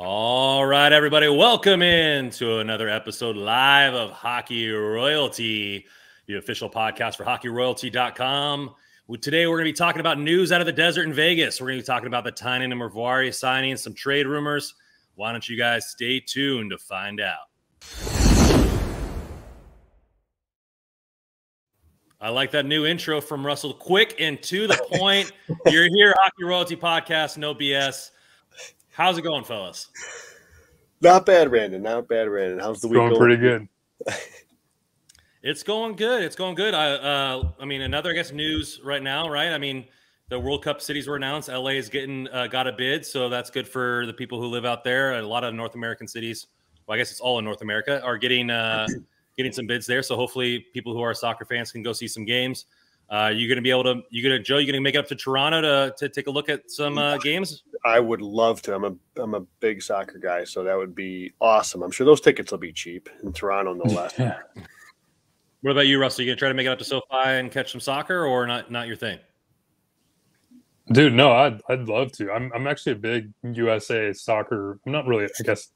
All right, everybody, welcome in to another episode live of Hockey Royalty, the official podcast for hockeyroyalty.com. Today, we're going to be talking about news out of the desert in Vegas. We're going to be talking about the Tynan and Moverare signing, some trade rumors. Why don't you guys stay tuned to find out? I like that new intro from Russell. Quick and to the point. You're here, Hockey Royalty Podcast, no BS. How's it going, fellas? Not bad, Brandon. Not bad, Brandon. How's the week going? Going pretty good. it's going good. It's going good. I, uh, I mean, another I guess news right now, right? I mean, the World Cup cities were announced. LA is getting uh, got a bid, so that's good for the people who live out there. A lot of North American cities, well, I guess it's all in North America, are getting uh, getting some bids there. So hopefully, people who are soccer fans can go see some games. Uh, you're going to be able to. you're going to Joe? You're going to make it up to Toronto to to take a look at some uh, games. I would love to. I'm a I'm a big soccer guy, so that would be awesome. I'm sure those tickets will be cheap in Toronto, no less. yeah. What about you, Russell? You gonna try to make it up to SoFi and catch some soccer, or not? Not your thing. Dude, no, I'd I'd love to. I'm I'm actually a big USA soccer. I'm not really, I guess,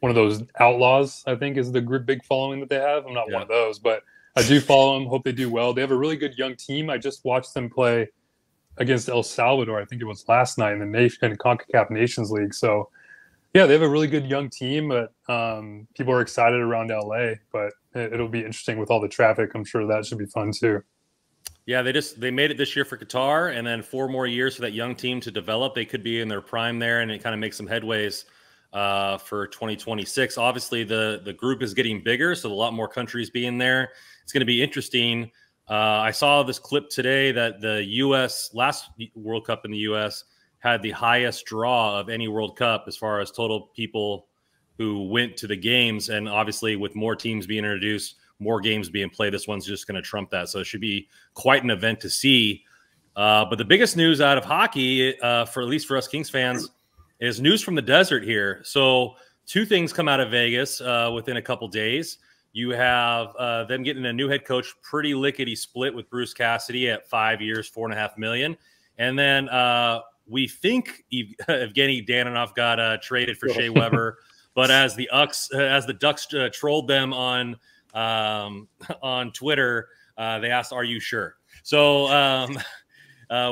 one of those outlaws. I think is the big following that they have. I'm not yeah. one of those, but I do follow them. Hope they do well. They have a really good young team. I just watched them play against El Salvador. I think it was last night in the nation Concacaf Nations League. So, yeah, they have a really good young team. But um, people are excited around LA. But it, it'll be interesting with all the traffic. I'm sure that should be fun too. Yeah, they just they made it this year for Qatar, and then four more years for that young team to develop. They could be in their prime there, and it kind of makes some headways uh, for 2026. Obviously, the the group is getting bigger, so a lot more countries being there it's going to be interesting. Uh, I saw this clip today that the U.S. last World Cup in the U.S. had the highest draw of any World Cup as far as total people who went to the games, and obviously with more teams being introduced, more games being played, this one's just going to trump that. So it should be quite an event to see. Uh, but the biggest news out of hockey, uh, for at least for us Kings fans, is news from the desert here. So two things come out of Vegas uh, within a couple days. You have uh, them getting a new head coach, pretty lickety split with Bruce Cassidy at five years, four and a half million. And then uh, we think Evgeny Dadonov got uh, traded for Shea Weber, but as the Ucks, uh, as the Ducks uh, trolled them on um, on Twitter, uh, they asked, "Are you sure?" So, um,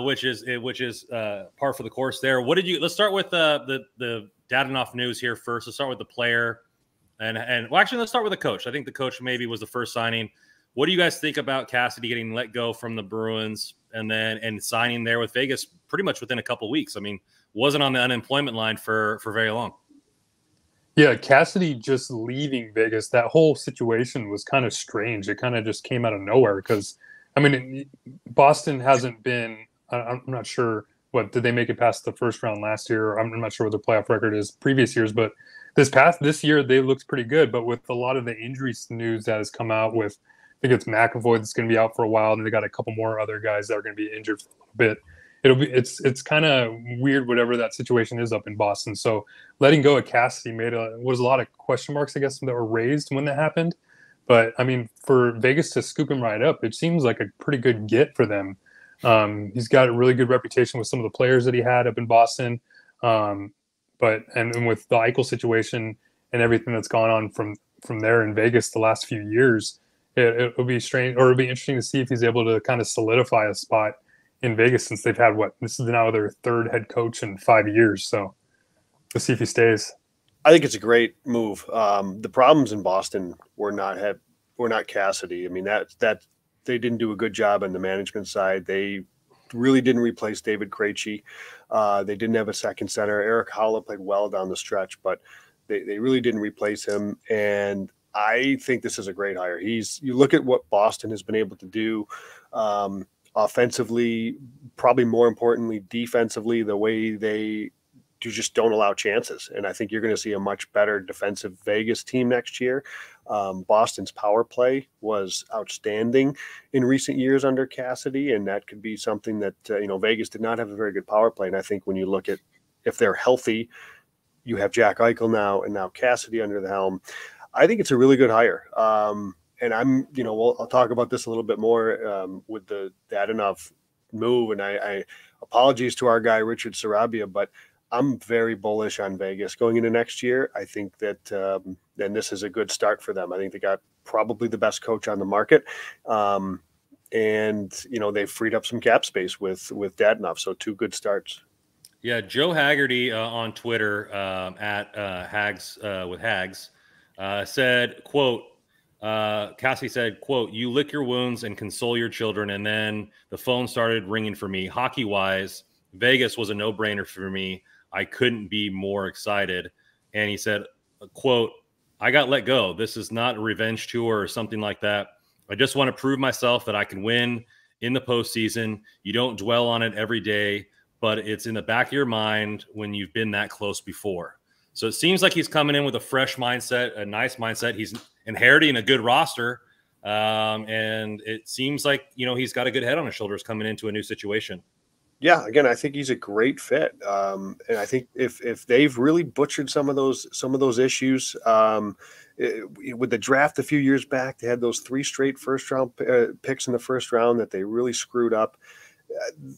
which is which is par for the course there. What did you? Let's start with the the Dadonov news here first. Let's start with the player. And and well, actually, let's start with the coach. I think the coach maybe was the first signing. What do you guys think about Cassidy getting let go from the Bruins and then and signing there with Vegas pretty much within a couple weeks? I mean, wasn't on the unemployment line for for very long. Yeah, Cassidy just leaving Vegas, that whole situation was kind of strange. It kind of just came out of nowhere because, I mean, Boston hasn't been. I'm not sure what did they make it past the first round last year. I'm not sure what the playoff record is previous years, but this past this year they looked pretty good, but with a lot of the injury news that has come out with I think it's McAvoy that's going to be out for a while, and they got a couple more other guys that are going to be injured for a little bit. It'll be it's it's kind of weird whatever that situation is up in Boston. So letting go of Cassidy made a was a lot of question marks I guess that were raised when that happened. But I mean, for Vegas to scoop him right up, it seems like a pretty good get for them. Um, he's got a really good reputation with some of the players that he had up in Boston. Um, but and, and with the Eichel situation and everything that's gone on from from there in Vegas the last few years, it, will be strange or it'll be interesting to see if he's able to kind of solidify a spot in Vegas since they've had what this is now their third head coach in five years. So we'll see if he stays. I think it's a great move. Um, the problems in Boston were not have were not Cassidy. I mean that that they didn't do a good job on the management side. They really didn't replace David Krejci. Uh, they didn't have a second center. Erik Haula played well down the stretch, but they, they really didn't replace him. And I think this is a great hire. He's you look at what Boston has been able to do um, offensively, probably more importantly defensively, the way they just don't allow chances. And I think you're going to see a much better defensive Vegas team next year. Um, Boston's power play was outstanding in recent years under Cassidy, and that could be something that uh, you know Vegas did not have a very good power play. And I think when you look at if they're healthy, you have Jack Eichel now, and now Cassidy under the helm. I think it's a really good hire. Um, and I'm, you know, we'll, I'll talk about this a little bit more um, with the Dadonov move. And I, I apologies to our guy Richard Sarabia, but I'm very bullish on Vegas going into next year. I think that, um, and this is a good start for them. I think they got probably the best coach on the market. Um, and you know they've freed up some cap space with with Dadonov, so two good starts. Yeah, Joe Haggerty uh, on Twitter um, at uh, Hags uh, with Hags uh, said, "quote uh, Cassie said, quote, you lick your wounds and console your children. And then the phone started ringing for me. Hockey wise, Vegas was a no brainer for me. I couldn't be more excited. And he said, quote, I got let go. This is not a revenge tour or something like that. I just want to prove myself that I can win in the postseason. You don't dwell on it every day, but it's in the back of your mind when you've been that close before. So it seems like he's coming in with a fresh mindset, a nice mindset. He's inheriting a good roster. Um, and it seems like, you know, he's got a good head on his shoulders coming into a new situation. Yeah, again, I think he's a great fit, um, and I think if if they've really butchered some of those some of those issues um, it, eh, with the draft a few years back, they had those three straight first round uh, picks in the first round that they really screwed up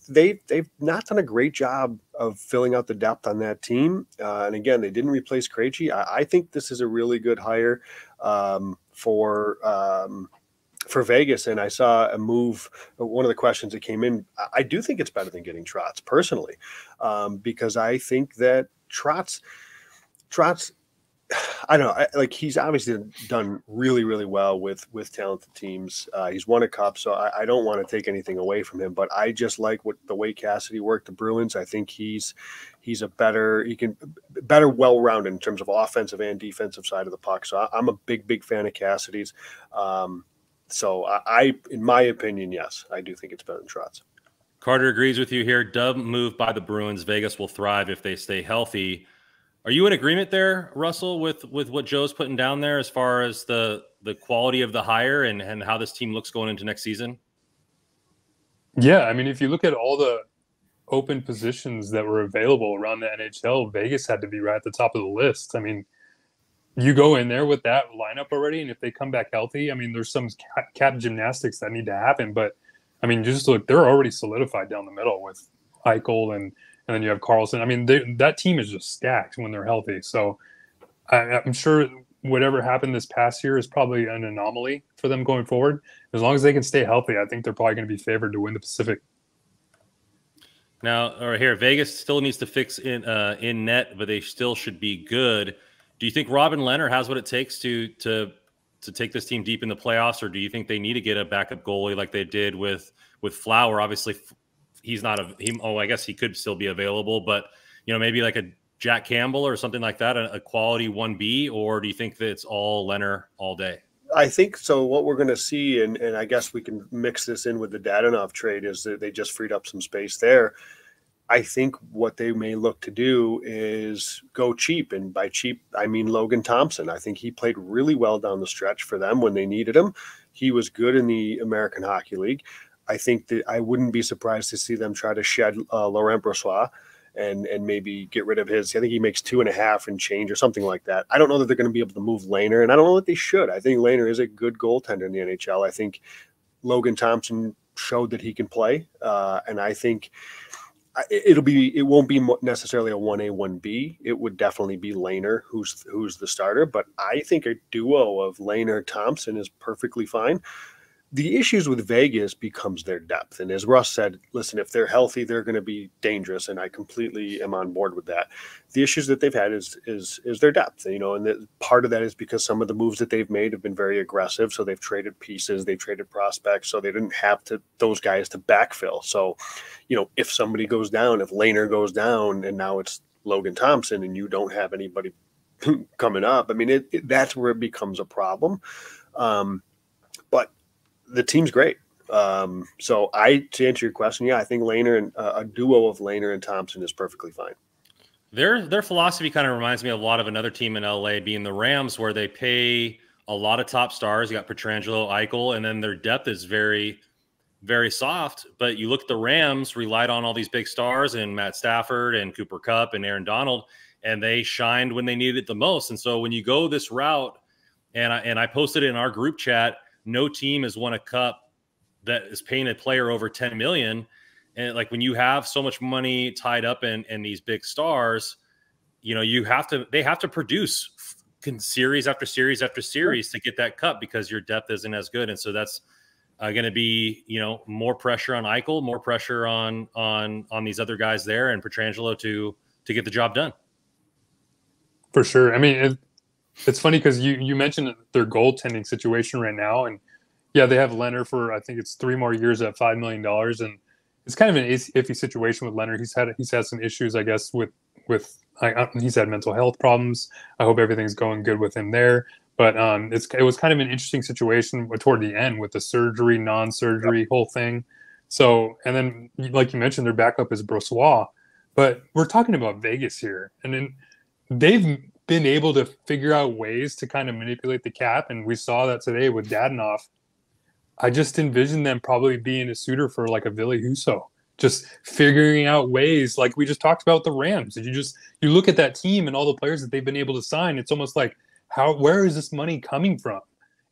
they they've not done a great job of filling out the depth on that team. Uh, and again, they didn't replace Krejci. I, I, think this is a really good hire um, for um, for Vegas. And I saw a move. One of the questions that came in, I do think it's better than getting Trotz personally, um, because I think that Trotz Trotz I don't know. I, like he's obviously done really, really well with with talented teams. Uh, he's won a cup, so I, I don't want to take anything away from him. But I just like what the way Cassidy worked the Bruins. I think he's he's a better he can better well rounded in terms of offensive and defensive side of the puck. So I, am a big, big fan of Cassidy's. Um, so I, I, in my opinion, yes, I do think it's better than Trotz. Carter agrees with you here. Dub move by the Bruins. Vegas will thrive if they stay healthy. Are you in agreement there, Russell, with with what Joe's putting down there as far as the the quality of the hire and and how this team looks going into next season? Yeah, I mean, if you look at all the open positions that were available around the NHL, Vegas had to be right at the top of the list. I mean, you go in there with that lineup already, and if they come back healthy, I mean, there's some cap gymnastics that need to happen. But I mean, just look, they're already solidified down the middle with Eichel and and then you have Karlsson. I mean, they, that team is just stacked when they're healthy. So I, I'm sure whatever happened this past year is probably an anomaly for them going forward. As long as they can stay healthy, I think they're probably going to be favored to win the Pacific. Now, or here, Vegas still needs to fix in uh, in net, but they still should be good. Do you think Robin Lehner has what it takes to to to take this team deep in the playoffs, or do you think they need to get a backup goalie like they did with with Flower? Obviously, he's not a he. Oh, I guess he could still be available, but you know maybe like a Jack Campbell or something like that, a, a quality one B, or do you think that it's all Lehner all day? I think so. What we're going to see, and, and I guess we can mix this in with the Dadonov trade, is that they just freed up some space there. I think what they may look to do is go cheap. And by cheap, I mean Logan Thompson. I think he played really well down the stretch for them when they needed him. He was good in the American Hockey League. I think that I wouldn't be surprised to see them try to shed uh, Laurent Brossoit and and maybe get rid of his. I think he makes two and a half and change or something like that. I don't know that they're going to be able to move Lehner, and I don't know that they should. I think Lehner is a good goaltender in the NHL. I think Logan Thompson showed that he can play, uh, and I think it'll be it won't be necessarily a one A one B. It would definitely be Lehner who's who's the starter, but I think a duo of Lehner Thompson is perfectly fine the issues with Vegas becomes their depth. And as Russ said, listen, if they're healthy, they're going to be dangerous, and I completely am on board with that. The issues that they've had is is is their depth, you know, and the, part of that is because some of the moves that they've made have been very aggressive. So they've traded pieces, they've traded prospects, so they didn't have to those guys to backfill. So, you know, if somebody goes down, if Lehner goes down, and now it's Logan Thompson, and you don't have anybody coming up, I mean, it, it that's where it becomes a problem. Um, the team's great. Um, so I to answer your question, yeah, I think Lehner and uh, a duo of Lehner and Thompson is perfectly fine. Their their philosophy kind of reminds me a lot of another team in LA, being the Rams, where they pay a lot of top stars. You got Pietrangelo, Eichel, and then their depth is very, very soft. But you look at the Rams, relied on all these big stars and Matt Stafford and Cooper Kupp and Aaron Donald, and they shined when they needed it the most. And so when you go this route, and I and I posted it in our group chat no team has won a cup that is paying a player over 10 million. And like when you have so much money tied up in in these big stars, you know, you have to they have to produce series after series after series to get that cup because your depth isn't as good. And so that's uh, going to be, you know, more pressure on Eichel, more pressure on on on these other guys there, and Pietrangelo to to get the job done. For sure. I mean, it, it's funny because you you mentioned their goaltending situation right now, and yeah, they have Lehner for I think it's three more years at five million dollars, and it's kind of an iffy situation with Lehner. He's had he's had some issues, I guess, with with I, he's had mental health problems. I hope everything's going good with him there. But um, it's it was kind of an interesting situation toward the end with the surgery, non-surgery yep. whole thing. So and then like you mentioned, their backup is Brossoit, but we're talking about Vegas here, and then they've been able to figure out ways to kind of manipulate the cap, and we saw that today with Dadonov. I just envision them probably being a suitor for like a Ville Husso, just figuring out ways like we just talked about the Rams. You just you look at that team and all the players that they've been able to sign, it's almost like how where is this money coming from?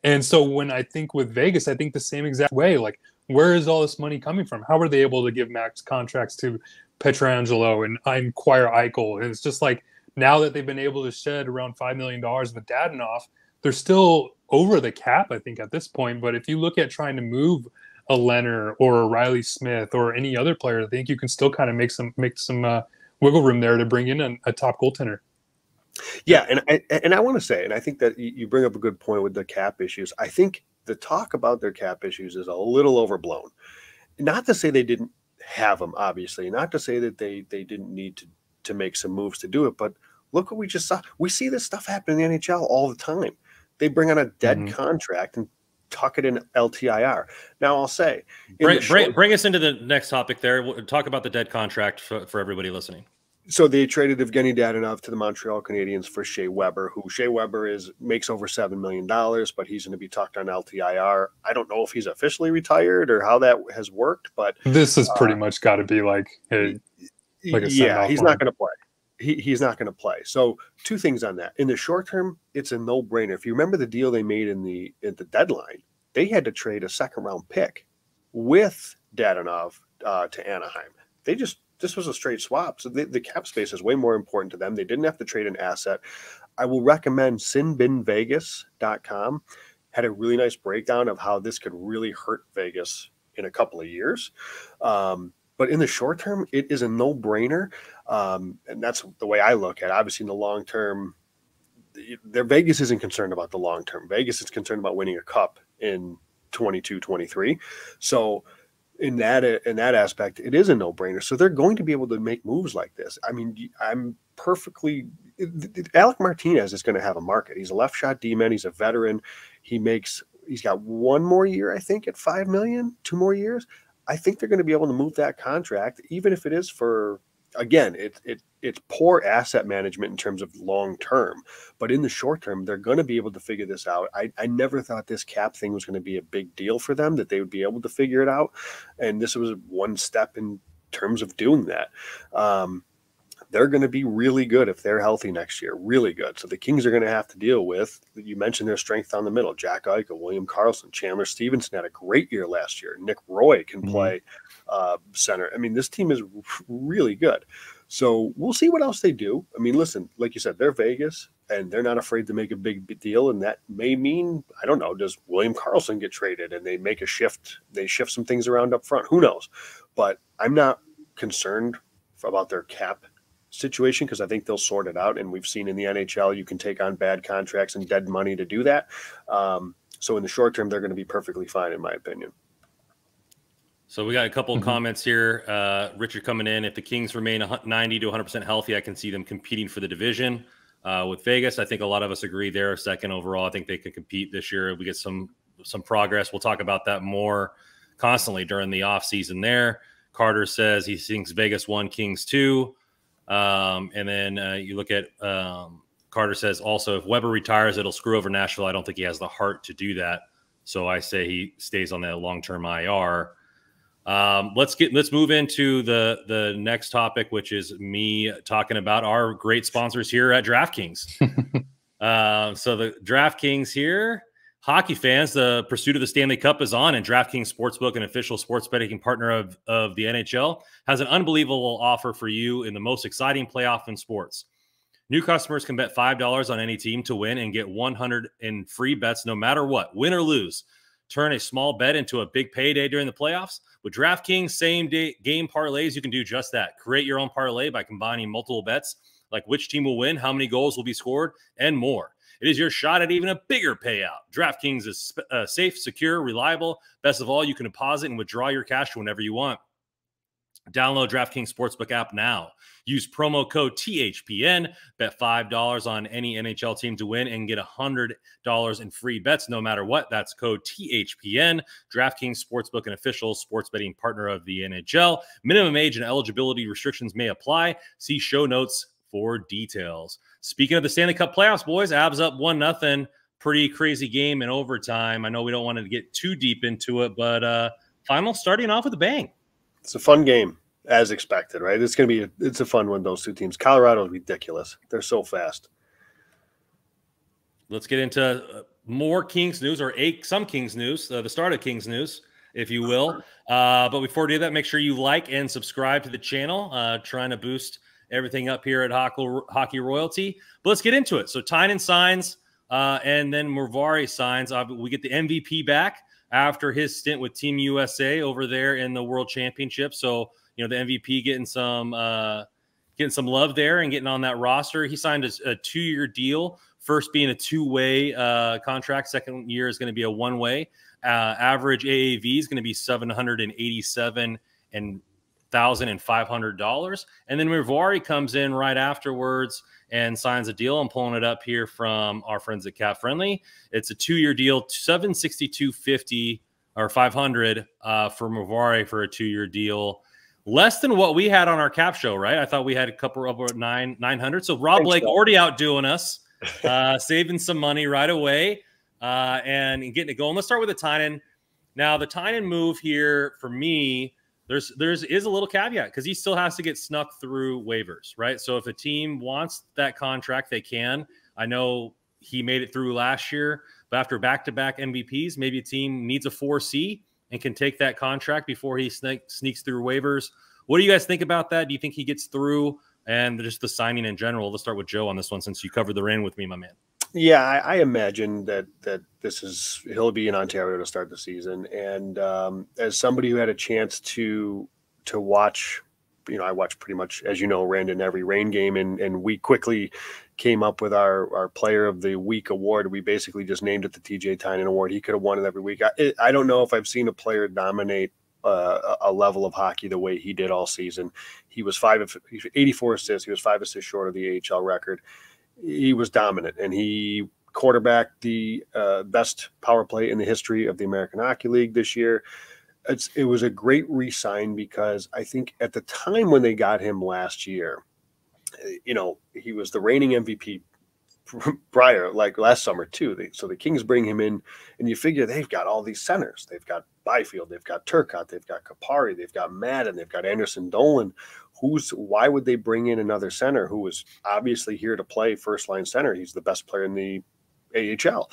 And so when I think with Vegas, I think the same exact way. Like, where is all this money coming from? How are they able to give max contracts to Pietrangelo and inquire Eichel? And it's just like now that they've been able to shed around five million dollars with Dadonov, they're still over the cap, I think, at this point. But if you look at trying to move a Lehner or a Reilly Smith or any other player, I think you can still kind of make some make some uh, wiggle room there to bring in a, a top goaltender. Yeah, and I, and I want to say, and I think that you bring up a good point with the cap issues. I think the talk about their cap issues is a little overblown. Not to say they didn't have them, obviously. Not to say that they they didn't need to to make some moves to do it, but look what we just saw. We see this stuff happen in the NHL all the time. They bring on a dead mm-hmm. contract and tuck it in LTIR. Now I'll say, bring, short, bring, bring, us into the next topic. There, we'll talk about the dead contract for, for everybody listening. So they traded Evgeny Dadonov to the Montreal Canadiens for Shea Weber, who Shea Weber is makes over seven million dollars, but he's going to be tucked on LTIR. I don't know if he's officially retired or how that has worked, but this has pretty uh, much got to be like, a, like a yeah, he's not going to play he, he's not going to play. So two things on that. In the short term, it's a no brainer. If you remember the deal they made in the at the deadline, they had to trade a second round pick with Dadonov uh, to Anaheim. They just this was a straight swap. So the, the, cap space is way more important to them. They didn't have to trade an asset. I will recommend sinbinvegas.com had a really nice breakdown of how this could really hurt Vegas in a couple of years. Um, but in the short term, it is a no brainer. Um, and that's the way I look at it. Obviously, in the long term, their Vegas isn't concerned about the long term. Vegas is concerned about winning a cup in 22, 23. So, in that in that aspect, it is a no brainer. So they're going to be able to make moves like this. I mean, I'm perfectly. Alec Martinez is going to have a market. He's a left shot D man. He's a veteran. He makes. He's got one more year, I think, at five million. Two more years. I think they're going to be able to move that contract, even if it is for again, it, it it's poor asset management in terms of long term, but in the short term, they're going to be able to figure this out. I, I never thought this cap thing was going to be a big deal for them, that they would be able to figure it out. And this was one step in terms of doing that. Um, they're going to be really good if they're healthy next year. Really good. So the Kings are going to have to deal with. You mentioned their strength on the middle. Jack Eichel, William Karlsson, Chandler Stephenson had a great year last year. Nick Roy can mm-hmm. play uh, center. I mean, this team is really good. So we'll see what else they do. I mean, listen, like you said, they're Vegas and they're not afraid to make a big deal. And that may mean, I don't know, does William Karlsson get traded and they make a shift? They shift some things around up front. Who knows? But I'm not concerned about their cap situation because I think they'll sort it out. And we've seen in the NHL, you can take on bad contracts and dead money to do that. Um, so in the short term, they're going to be perfectly fine, in my opinion. So we got a couple of mm-hmm. comments here. Uh, Richard coming in. If the Kings remain 90 to 100% healthy, I can see them competing for the division. Uh, with Vegas, I think a lot of us agree they're second overall. I think they can compete this year. We get some some progress. We'll talk about that more constantly during the off season. There, Carter says he thinks Vegas one, Kings two. Um, and then uh, you look at um, Carter says also if Weber retires, it'll screw over Nashville. I don't think he has the heart to do that. So I say he stays on that long term IR. Um, let's get let's move into the the next topic, which is me talking about our great sponsors here at DraftKings. uh, so the DraftKings here, Hockey fans, the pursuit of the Stanley Cup is on, and DraftKings Sportsbook, an official sports betting partner of, of the NHL, has an unbelievable offer for you in the most exciting playoff in sports. New customers can bet $5 on any team to win and get 100 in free bets no matter what, win or lose. Turn a small bet into a big payday during the playoffs. With DraftKings same day game parlays, you can do just that. Create your own parlay by combining multiple bets, like which team will win, how many goals will be scored, and more. It is your shot at even a bigger payout. DraftKings is uh, safe, secure, reliable. Best of all, you can deposit and withdraw your cash whenever you want. Download DraftKings Sportsbook app now. Use promo code THPN. Bet $5 on any NHL team to win and get $100 in free bets no matter what. That's code THPN. DraftKings Sportsbook, an official sports betting partner of the NHL. Minimum age and eligibility restrictions may apply. See show notes for details. Speaking of the Stanley Cup playoffs, boys, Abs up one nothing. Pretty crazy game in overtime. I know we don't want to get too deep into it, but uh, final starting off with a bang. It's a fun game, as expected, right? It's going to be a, it's a fun one. Those two teams. Colorado is ridiculous. They're so fast. Let's get into uh, more Kings news or eight, some Kings news, uh, the start of Kings news, if you will. Uh, but before we do that, make sure you like and subscribe to the channel. Uh, trying to boost everything up here at Hockey Royalty. But let's get into it. So Tynan signs, uh, and then Moverare signs. Uh, we get the MVP back after his stint with Team USA over there in the World Championship. So you know the MVP getting some uh, getting some love there and getting on that roster. He signed a, a two year deal. First being a two way uh, contract. Second year is going to be a one way. Uh, average AAV is going to be seven hundred and eighty seven and thousand and five hundred dollars. And then Moverare comes in right afterwards and signs a deal. I'm pulling it up here from our friends at Cap Friendly. It's a two-year deal, seven sixty-two fifty or five hundred uh, for Moverare for a two-year deal. Less than what we had on our cap show, right? I thought we had a couple of nine nine hundred. So Rob Blake already outdoing us, uh, saving some money right away uh, and getting it going. Let's start with the Tynan. Now the Tynan move here for me there's there's is a little caveat because he still has to get snuck through waivers, right? So if a team wants that contract, they can. I know he made it through last year, but after back-to-back MVPs, maybe a team needs a 4C and can take that contract before he sne- sneaks through waivers. What do you guys think about that? Do you think he gets through and just the signing in general? Let's start with Joe on this one since you covered the Reign with me, my man. Yeah, I, I, imagine that that this is he'll be in Ontario to start the season, and um, as somebody who had a chance to to watch, you know, I watched pretty much, as you know, Brandon every Reign game, and and we quickly came up with our our Player of the Week award. We basically just named it the TJ Tynan Award. He could have won it every week. I, I don't know if I've seen a player dominate uh, a level of hockey the way he did all season. He was five of 84 assists. He was five assists short of the AHL record he was dominant and he quarterbacked the uh, best power play in the history of the American Hockey League this year. It's, it was a great re-sign because I think at the time when they got him last year, you know, he was the reigning MVP prior, like last summer too. They, so the Kings bring him in, and you figure they've got all these centers. They've got Byfield, they've got Turcotte, they've got Kupari, they've got Madden, they've got Anderson Dolan, who's why would they bring in another center who was obviously here to play first line center? He's the best player in the AHL.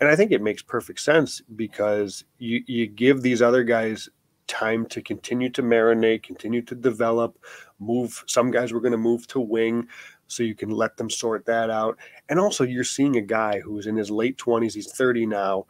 And I think it makes perfect sense because you, you give these other guys time to continue to marinate, continue to develop, move. Some guys were going to move to wing, so you can let them sort that out. And also, you're seeing a guy who's in his late 20s, he's 30 now,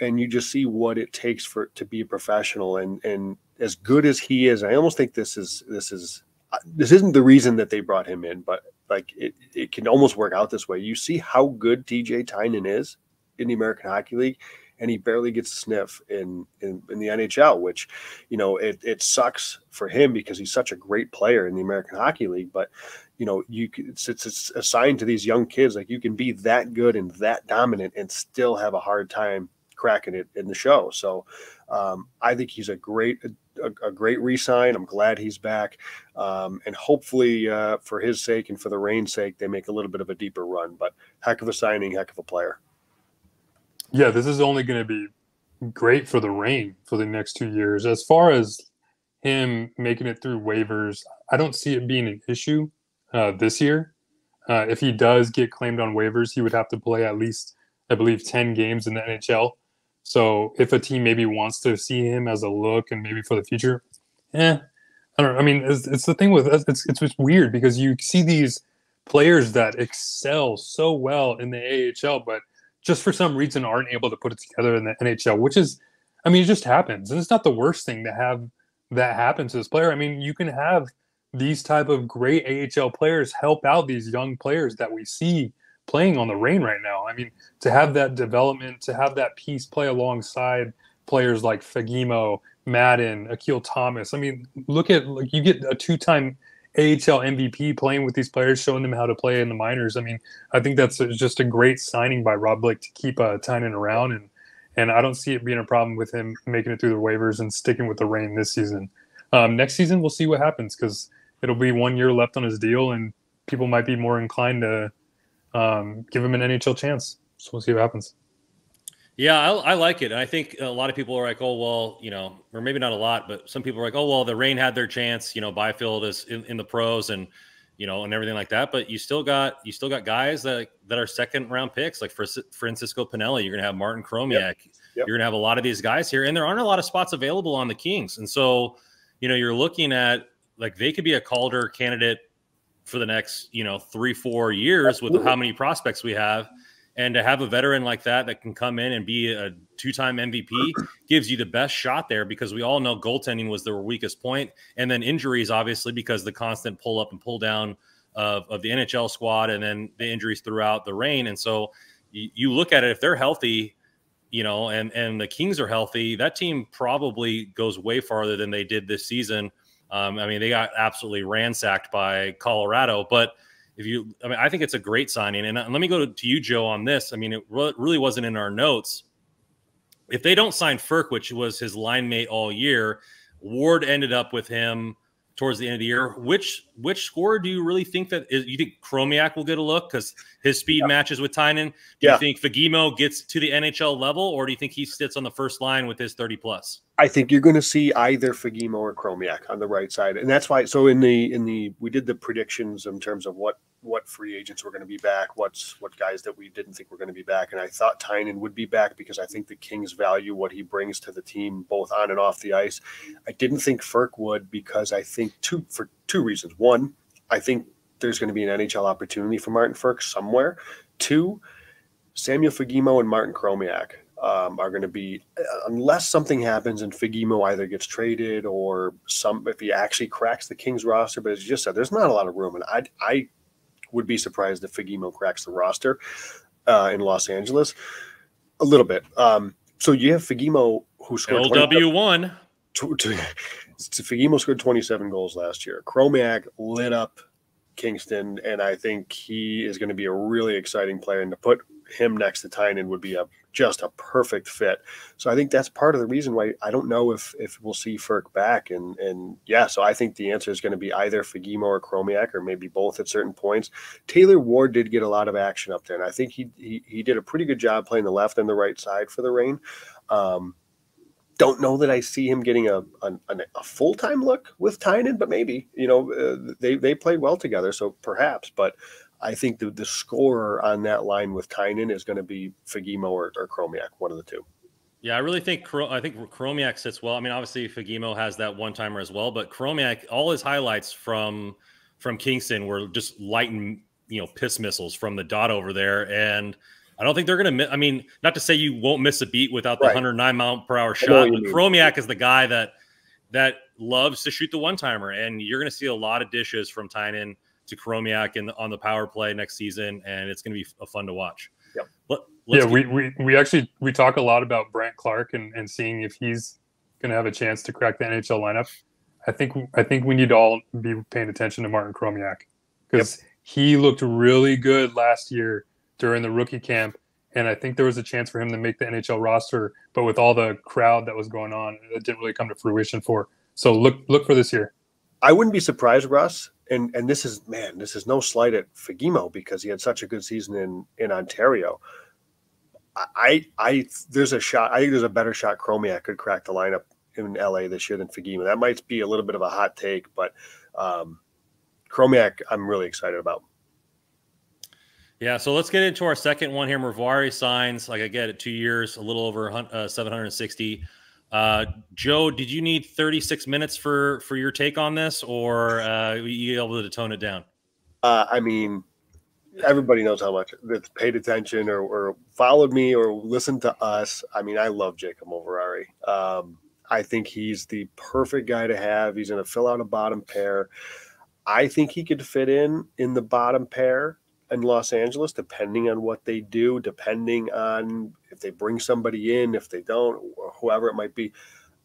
and you just see what it takes for to be a professional. And and as good as he is, I almost think this is this is this isn't the reason that they brought him in, but like it, it can almost work out this way. You see how good TJ Tynan is in the American Hockey League, and he barely gets a sniff in, in, in the NHL, which, you know, it, it sucks for him because he's such a great player in the American Hockey League. But, you know, you it's, it's, assigned to these young kids like you can be that good and that dominant and still have a hard time cracking it in the show. So um, I think he's a great a, a great resign. I'm glad he's back, um, and hopefully uh, for his sake and for the Reign's sake, they make a little bit of a deeper run. But heck of a signing, heck of a player. Yeah, this is only going to be great for the Reign for the next two years. As far as him making it through waivers, I don't see it being an issue uh, this year. Uh, if he does get claimed on waivers, he would have to play at least I believe, 10 games in the NHL. So if a team maybe wants to see him as a look and maybe for the future, eh, I don't know. I mean, it's, it's the thing with it's, it's it's weird because you see these players that excel so well in the AHL, but just for some reason aren't able to put it together in the NHL, which is, I mean, it just happens, and it's not the worst thing to have that happen to this player. I mean, you can have these type of great AHL players help out these young players that we see playing on the Reign right now. I mean, to have that development, to have that piece play alongside players like Fagemo, Madden, Akil Thomas. I mean, look at like you get a two-time AHL MVP playing with these players, showing them how to play in the minors. I mean, I think that's just a great signing by Rob Blake to keep uh, Tynan around, and and I don't see it being a problem with him making it through the waivers and sticking with the Reign this season. Um, next season, we'll see what happens because it'll be one year left on his deal, and people might be more inclined to um, give him an NHL chance. So we'll see what happens. Yeah, I, I, like it. And I think a lot of people are like, oh, well, you know, or maybe not a lot, but some people are like, oh, well, the Reign had their chance. You know, Byfield is in, in, the pros and, you know, and everything like that. But you still got you still got guys that that are second round picks, like for Francesco Pinelli. You're going to have Martin Chromiak. Yep. Yep. You're going to have a lot of these guys here, and there aren't a lot of spots available on the Kings. And so, you know, you're looking at like they could be a Calder candidate for the next, you know, three, four years Absolutely. with how many prospects we have. And to have a veteran like that that can come in and be a two time MVP gives you the best shot there because we all know goaltending was their weakest. And then injuries, obviously, because the constant pull up and pull down of, of the NHL squad and then the injuries throughout the Reign. And so you, you look at it, if they're healthy, you know, and, and the Kings are healthy, that team probably goes way farther than they did this season um, I mean, they got absolutely ransacked by Colorado, but if you, I mean, I think it's a great signing. And, let me go to, you, Joe, on this. I mean, it re really wasn't in our notes. If they don't sign Frk, which was his line mate all year, Ward ended up with him towards the end of the year. Which which score do you really think that is, you think Chromiak will get a look because his speed yeah. matches with Tynan? Do yeah. you think Fagemo gets to the NHL level, or do you think he sits on the first line with his thirty plus? I think you're going to see either Fagemo or Chromiak on the right side, and that's why. So in the in the we did the predictions in terms of what what free agents were going to be back, what's what guys that we didn't think were going to be back, and I thought Tynan would be back because I think the Kings value what he brings to the team both on and off the ice. I didn't think Frk would because I think two for two reasons. One, I think there's going to be an NHL opportunity for Martin Frk somewhere. Two, Samuel Fagemo and Martin Chromiak um, are going to be uh, unless something happens and Fagemo either gets traded or some if he actually cracks the Kings roster. But as you just said, there's not a lot of room, and I I would be surprised if Fagemo cracks the roster uh, in Los Angeles a little bit. Um, so you have Fagemo who scored LW one. Fagemo scored 27 goals last year. Chromiak lit up Kingston, and I think he is going to be a really exciting player. And to put him next to Tynan would be a just a perfect fit. So I think that's part of the reason why I don't know if if we'll see Frk back. And and yeah, so I think the answer is going to be either Fagemo or Chromiak, or maybe both at certain points. Taylor Ward did get a lot of action up there, and I think he he, he did a pretty good job playing the left and the right side for the Reign. Um, don't know that I see him getting a a, a full time look with Tynan, but maybe you know uh, they they played well together, so perhaps. But I think the, the scorer on that line with Tynan is going to be Fagemo or, or Chromiak, one of the two. Yeah, I really think I think Chromiak sits well. I mean, obviously Fagemo has that one timer as well, but Chromiak, all his highlights from from Kingston were just lighting, you know, piss missiles from the dot over there, and I don't think they're going to. I mean, not to say you won't miss a beat without the right. 109 mile per hour shot, but Chromiak is the guy that that loves to shoot the one timer, and you're going to see a lot of dishes from Tynan to Chromiak in the, on the power play next season, and it's going to be a fun to watch. Yep. But, yeah, we, we we actually we talk a lot about Brandt Clarke and, and seeing if he's going to have a chance to crack the NHL lineup. I think I think we need to all be paying attention to Martin Chromiak because yep. he looked really good last year during the rookie camp, and I think there was a chance for him to make the NHL roster. But with all the crowd that was going on, it didn't really come to fruition for. So look look for this year. I wouldn't be surprised, Russ, and and this is man, this is no slight at Fagemo because he had such a good season in in Ontario. I I there's a shot. I think there's a better shot Chromiak could crack the lineup in LA this year than Fagemo. That might be a little bit of a hot take, but um, Chromiak, I'm really excited about. Yeah, so let's get into our second one here. Moverare signs, like I get it, two years, a little over uh, 760. Uh, Joe, did you need 36 minutes for for your take on this, or uh, you able to tone it down? Uh, I mean, everybody knows how much that's paid attention or, or, followed me or listened to us. I mean, I love Jacob Moverare. Um, I think he's the perfect guy to have. He's going to fill out a bottom pair. I think he could fit in in the bottom pair in Los Angeles, depending on what they do, depending on if they bring somebody in, if they don't, whoever it might be.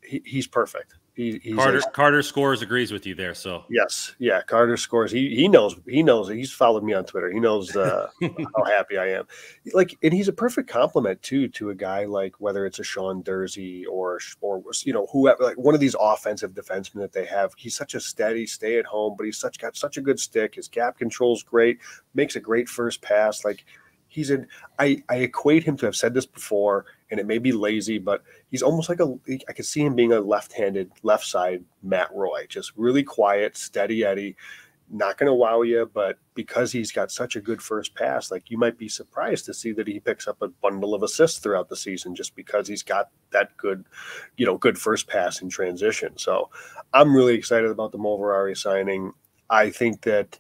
He, he's perfect. He, Carter a, Carter scores agrees with you there. So yes, yeah, Carter scores. He he knows he knows he's followed me on Twitter. He knows uh, how happy I am. Like, and he's a perfect compliment too to a guy like whether it's a Sean Durzi or or you know whoever like one of these offensive defensemen that they have. He's such a steady, stay at home, but he's such got such a good stick. His gap control's great. Makes a great first pass. Like he's in. I I equate him to have said this before and it may be lazy, but he's almost like a. I could see him being a left-handed, left side Matt Roy, just really quiet, steady Eddie, not going to wow you, but because he's got such a good first pass, like you might be surprised to see that he picks up a bundle of assists throughout the season just because he's got that good, you know, good first pass in transition. So I'm really excited about the Moverare signing. I think that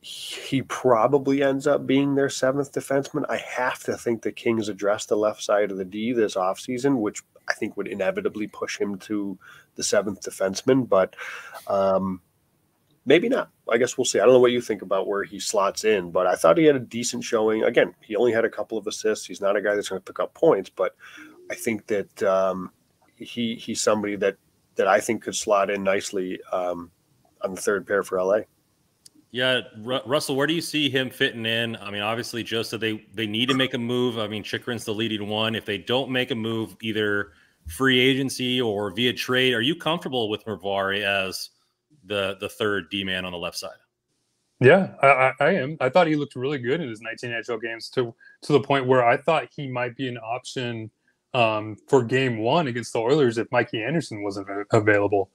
he probably ends up being their seventh defenseman. I have to think the Kings address the left side of the D this offseason, which I think would inevitably push him to the seventh defenseman, but um, maybe not. I guess we'll see. I don't know what you think about where he slots in, but I thought he had a decent showing. Again, he only had a couple of assists. He's not a guy that's going to pick up points, but I think that um, he he's somebody that that I think could slot in nicely um, on the third pair for LA. Yeah, Russell, where do you see him fitting in? I mean, obviously, Joe said they they need to make a move. I mean, Chychrun's the leading one. If they don't make a move, either free agency or via trade, are you comfortable with Moverare as the the third D man on the left side? Yeah, I, I, am. I thought he looked really good in his 19 NHL games to to the point where I thought he might be an option um, for Game One against the Oilers if Mikey Anderson wasn't available.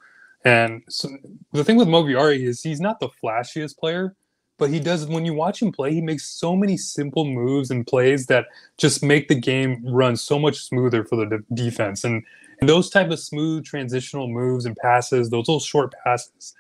And so the thing with Moverare is he's not the flashiest player, but he does when you watch him play, he makes so many simple moves and plays that just make the game run so much smoother for the de- defense. And, and those type of smooth transitional moves and passes, those little short passes,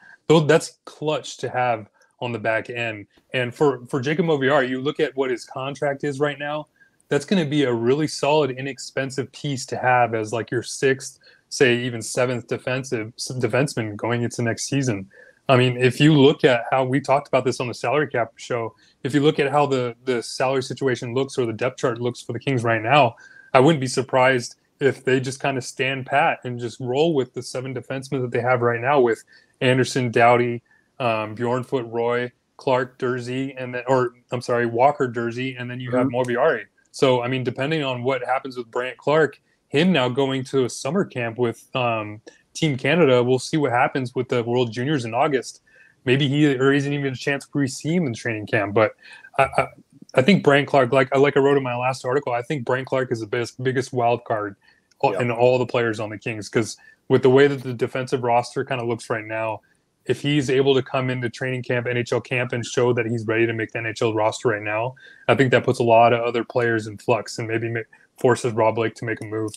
that's clutch to have on the back end. And for for Jacob Moverare, you look at what his contract is right now. That's going to be a really solid, inexpensive piece to have as like your sixth say even seventh defensive defenseman going into next season. I mean, if you look at how we talked about this on the salary cap show, if you look at how the the salary situation looks or the depth chart looks for the Kings right now, I wouldn't be surprised if they just kind of stand pat and just roll with the seven defensemen that they have right now with Anderson, Doughty, um, Bjornfot, Roy, Clarke, Durzi, and then or I'm sorry, Walker, Durzi, and then you mm-hmm. have Moverare. So I mean, depending on what happens with Brandt Clarke, him now going to a summer camp with um, Team Canada. We'll see what happens with the World Juniors in August. Maybe he or isn't even a chance to see him in training camp. But I, I, I think Brandt Clarke, like like I wrote in my last article, I think Brandt Clarke is the biggest biggest wild card yeah. in all the players on the Kings because with the way that the defensive roster kind of looks right now, if he's able to come into training camp, NHL camp, and show that he's ready to make the NHL roster right now, I think that puts a lot of other players in flux and maybe forces Rob Blake to make a move.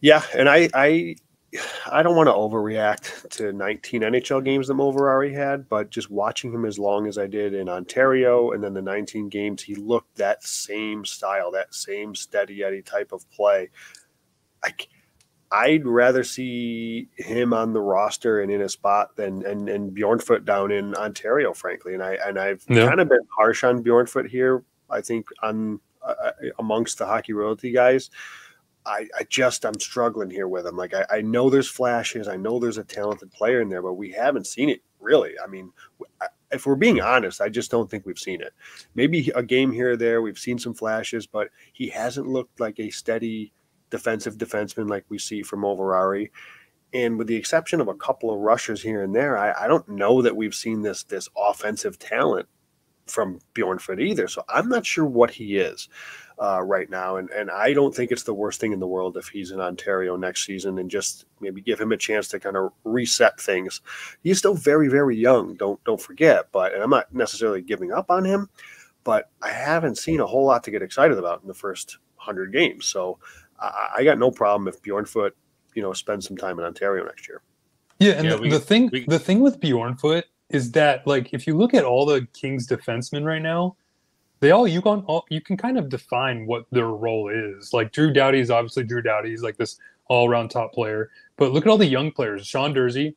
Yeah, and I I I don't want to overreact to 19 NHL games that Moverare had, but just watching him as long as I did in Ontario and then the 19 games, he looked that same style, that same steady Eddie type of play. I, I'd rather see him on the roster and in a spot than and and Bjornfot down in Ontario, frankly. And I and I've yeah. kind of been harsh on Bjornfot here. I think on uh, amongst the hockey royalty guys. I, I just I'm struggling here with him. Like I, I know there's flashes, I know there's a talented player in there, but we haven't seen it really. I mean, if we're being honest, I just don't think we've seen it. Maybe a game here or there, we've seen some flashes, but he hasn't looked like a steady defensive defenseman like we see from Moverare. And with the exception of a couple of rushers here and there, I, I don't know that we've seen this this offensive talent from Bjornfot either. So I'm not sure what he is. uh, right now. And and I don't think it's the worst thing in the world if he's in Ontario next season and just maybe give him a chance to kind of reset things. He's still very very young. Don't don't forget. But and I'm not necessarily giving up on him, but I haven't seen a whole lot to get excited about in the first hundred games. So I, I got no problem if Bjornfot, you know, spends some time in Ontario next year. Yeah, and yeah, the, we, the, thing we, the thing with Bjornfot is that like if you look at all the Kings defensemen right now, they all you can all you can kind of define what their role is. Like Drew Doughty is obviously Drew Doughty. He's like this all around top player. But look at all the young players. Sean Durzi,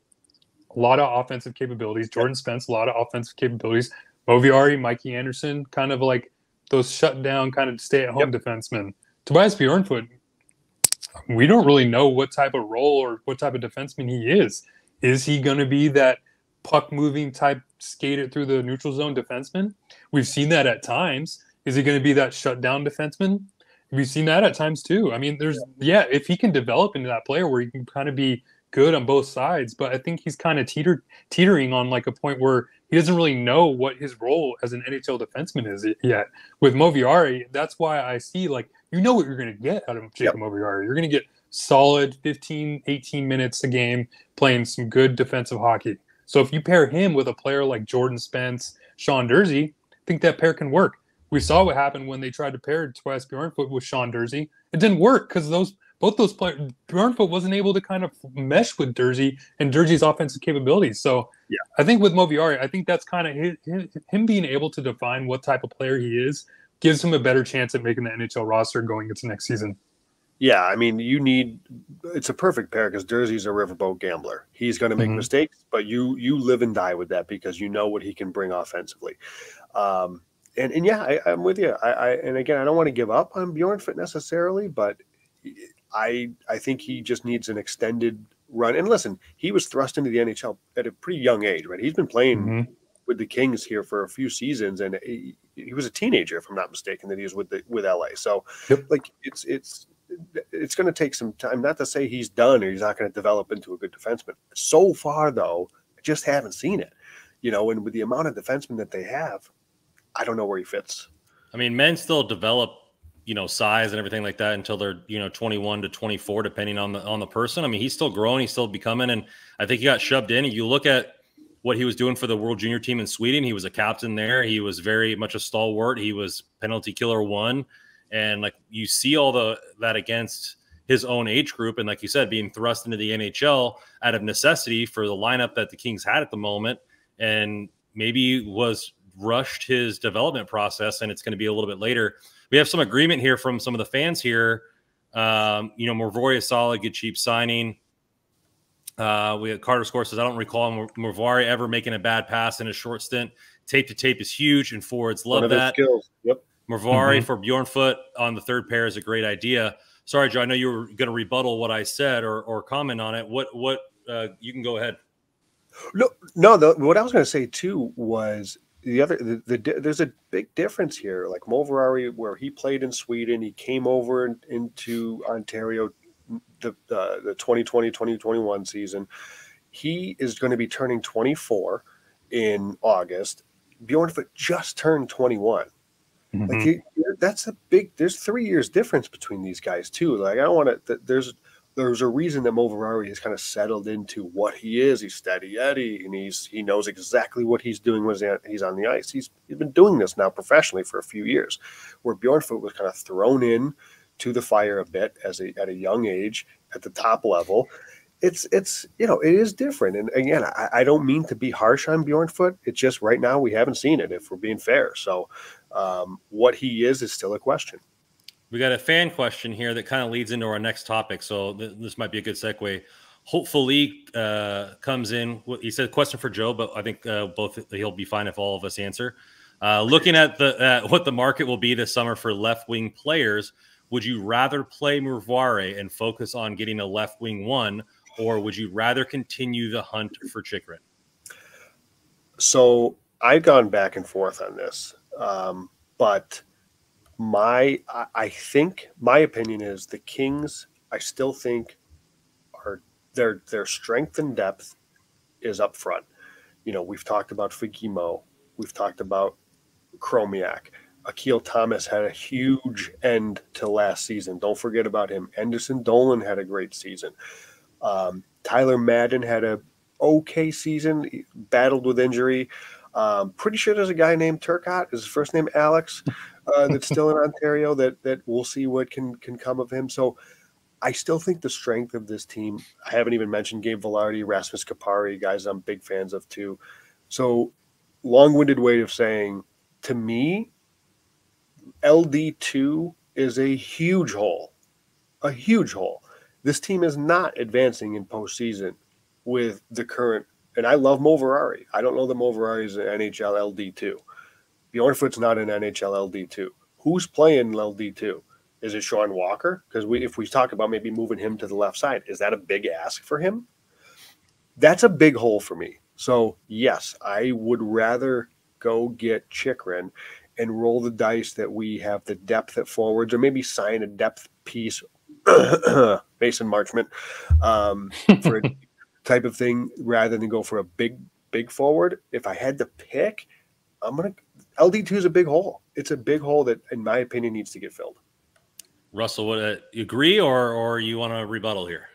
a lot of offensive capabilities. Jordan Spence, a lot of offensive capabilities. Moverare, Mikey Anderson, kind of like those shut down, kind of stay at home yep. defensemen. Tobias Bjornfot, we don't really know what type of role or what type of defenseman he is. Is he going to be that puck moving type skated through the neutral zone defenseman. We've seen that at times. Is he going to be that shutdown defenseman? We've seen that at times too. I mean, there's yeah, if he can develop into that player where he can kind of be good on both sides, but I think he's kind of teeter teetering on like a point where he doesn't really know what his role as an NHL defenseman is yet. With Moverare, that's why I see like you know what you're going to get out of Jacob yep. Moverare. You're going to get solid 15, 18 minutes a game playing some good defensive hockey. So if you pair him with a player like Jordan Spence, Sean Durzi, I think that pair can work. We saw what happened when they tried to pair Tobias Bjornfot with Sean Durzi. It didn't work because those both those players Bjornfot wasn't able to kind of mesh with Durzi and Durzi's offensive capabilities. So yeah, I think with Moverare, I think that's kind of him being able to define what type of player he is gives him a better chance at making the NHL roster going into next season. Yeah, I mean, you need it's a perfect pair because Durzi's a riverboat gambler. He's going to make mm-hmm. mistakes, but you you live and die with that because you know what he can bring offensively. Um, and and yeah, I, am with you. I, I, and again, I don't want to give up on Bjornfot necessarily, but I I think he just needs an extended run. And listen, he was thrust into the NHL at a pretty young age, right? He's been playing mm-hmm. with the Kings here for a few seasons, and he, he, was a teenager, if I'm not mistaken, that he was with the with LA. So, yep. like, it's it's it's going to take some time. Not to say he's done or he's not going to develop into a good defenseman. So far, though, I just haven't seen it. You know, and with the amount of defensemen that they have, I don't know where he fits. I mean, men still develop, you know, size and everything like that until they're, you know, 21 to 24, depending on the on the person. I mean, he's still growing, he's still becoming, and I think he got shoved in. You look at what he was doing for the World Junior team in Sweden. He was a captain there. He was very much a stalwart. He was penalty killer one and like you see all the that against his own age group and like you said being thrust into the NHL out of necessity for the lineup that the Kings had at the moment and maybe was rushed his development process and it's going to be a little bit later. We have some agreement here from some of the fans here. Um, you know, Moverare is solid, good cheap signing. Uh, we had Carter Score says, I don't recall Moverare ever making a bad pass in a short stint. Tape to tape is huge, and forwards love that. Skills. Yep. Moverare mm-hmm. for Bjornfot on the third pair is a great idea. Sorry, Joe. I know you were going to rebuttal what I said or, or comment on it. What what uh, you can go ahead. No, no. The, what I was going to say too was the other. The, the, there's a big difference here. Like Moverare, where he played in Sweden, he came over in, into Ontario the uh, the 2020 2021 season. He is going to be turning 24 in August. Bjornfot just turned 21. Mm-hmm. Like he, that's a big. There's three years difference between these guys too. Like I don't want to. There's there's a reason that Moverare has kind of settled into what he is. He's steady Eddie, and he's he knows exactly what he's doing when he's on the ice. He's he's been doing this now professionally for a few years. Where Bjornfot was kind of thrown in to the fire a bit as a at a young age at the top level. It's it's you know it is different, and again I, I don't mean to be harsh on Bjornfot It's just right now we haven't seen it. If we're being fair, so um, what he is is still a question. We got a fan question here that kind of leads into our next topic. So th- this might be a good segue. Hopefully, uh, comes in. He said, "Question for Joe," but I think uh, both he'll be fine if all of us answer. Uh, looking at the at what the market will be this summer for left wing players, would you rather play Moverare and focus on getting a left wing one, or would you rather continue the hunt for Chychrun? So I've gone back and forth on this. Um, but my, I, think my opinion is the Kings. I still think are their their strength and depth is up front. You know, we've talked about Fagemo, we've talked about Chromiak. Akil Thomas had a huge end to last season. Don't forget about him. Anderson Dolan had a great season. Um, Tyler Madden had a okay season. He battled with injury. Um, pretty sure there's a guy named Turcotte. Is his first name Alex? Uh, that's still in Ontario. That that we'll see what can can come of him. So I still think the strength of this team. I haven't even mentioned Gabe Vilardi, Rasmus Kupari, guys I'm big fans of too. So long-winded way of saying to me, LD2 is a huge hole, a huge hole. This team is not advancing in postseason with the current. And I love Moverare. I don't know that Moverare is an NHL LD2. Bjornfot's not an NHL LD2. Who's playing LD2? Is it Sean Walker? Because we, if we talk about maybe moving him to the left side, is that a big ask for him? That's a big hole for me. So yes, I would rather go get Chychrun and roll the dice that we have the depth at forwards, or maybe sign a depth piece, Mason Marchment, um, for a type of thing, rather than go for a big big forward. If I had to pick, I'm gonna LD two is a big hole. It's a big hole that, in my opinion, needs to get filled. Russell, would uh, you agree, or or you want to rebuttal here?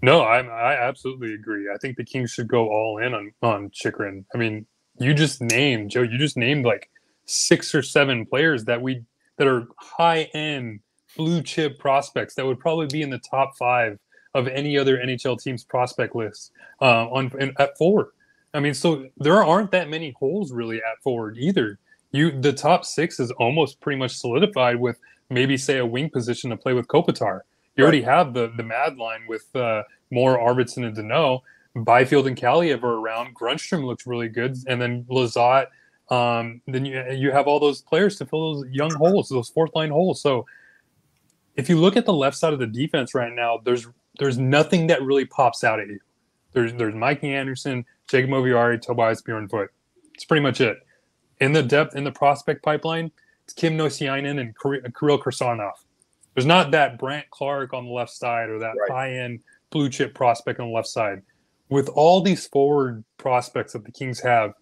No, I I absolutely agree. I think the Kings should go all in on on Chychrun. I mean, you just named Joe. You just named like six or seven players that we that are high end blue chip prospects that would probably be in the top five of any other NHL team's prospect list uh, on in, at forward. I mean, so there aren't that many holes really at forward either. You the top six is almost pretty much solidified with maybe say a wing position to play with Kopitar. You already have the the mad line with uh, Moore, Arvidsson, and Danault. Byfield and Kaliyev are around. Grundstrom looks really good, and then Lizotte. Um, then you you have all those players to fill those young holes, those fourth line holes. So if you look at the left side of the defense right now, there's there's nothing that really pops out at you. There's there's Mikey Anderson, Jacob Moverare, Tobias Bjornfot. It's pretty much it. In the depth in the prospect pipeline, it's Kim Nousiainen and Kirill Kirsanov. There's not that Brandt Clarke on the left side or that right. high end blue chip prospect on the left side. With all these forward prospects that the Kings have,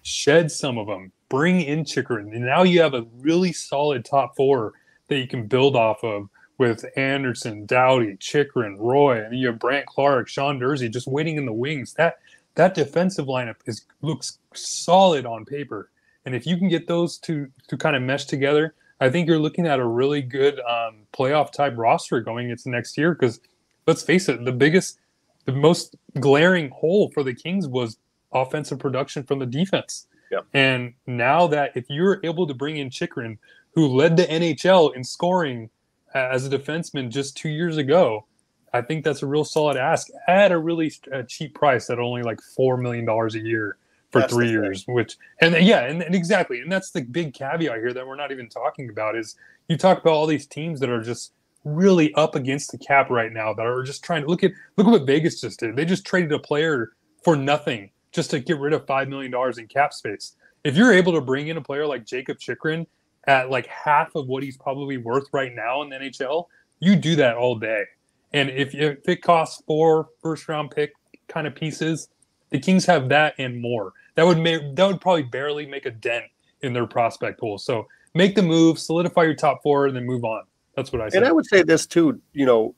shed some of them, bring in Chychrun, and now you have a really solid top four that you can build off of with Anderson, Doughty, Chychrun, Roy, and you have Brandt Clarke, Sean Durzi just waiting in the wings. That that defensive lineup is looks solid on paper, and if you can get those two to kind of mesh together, I think you're looking at a really good um, playoff type roster going into next year. Because let's face it, the biggest, the most glaring hole for the Kings was offensive production from the defense. Yeah. And now that if you're able to bring in Chychrun, who led the NHL in scoring as a defenseman just two years ago, I think that's a real solid ask at a really uh, cheap price at only like four million dollars a year for that's three years. Which and yeah, and, and, exactly, and that's the big caveat here that we're not even talking about is you talk about all these teams that are just really up against the cap right now that are just trying to look at look at what Vegas just did. They just traded a player for nothing just to get rid of five million dollars in cap space. If you're able to bring in a player like Jacob Chychrun at like half of what he's probably worth right now in the NHL, you do that all day. And if, if it costs four first round pick kind of pieces, the Kings have that and more. That would make that would probably barely make a dent in their prospect pool. So make the move, solidify your top four, and then move on. That's what I say. And I would say this too. You know,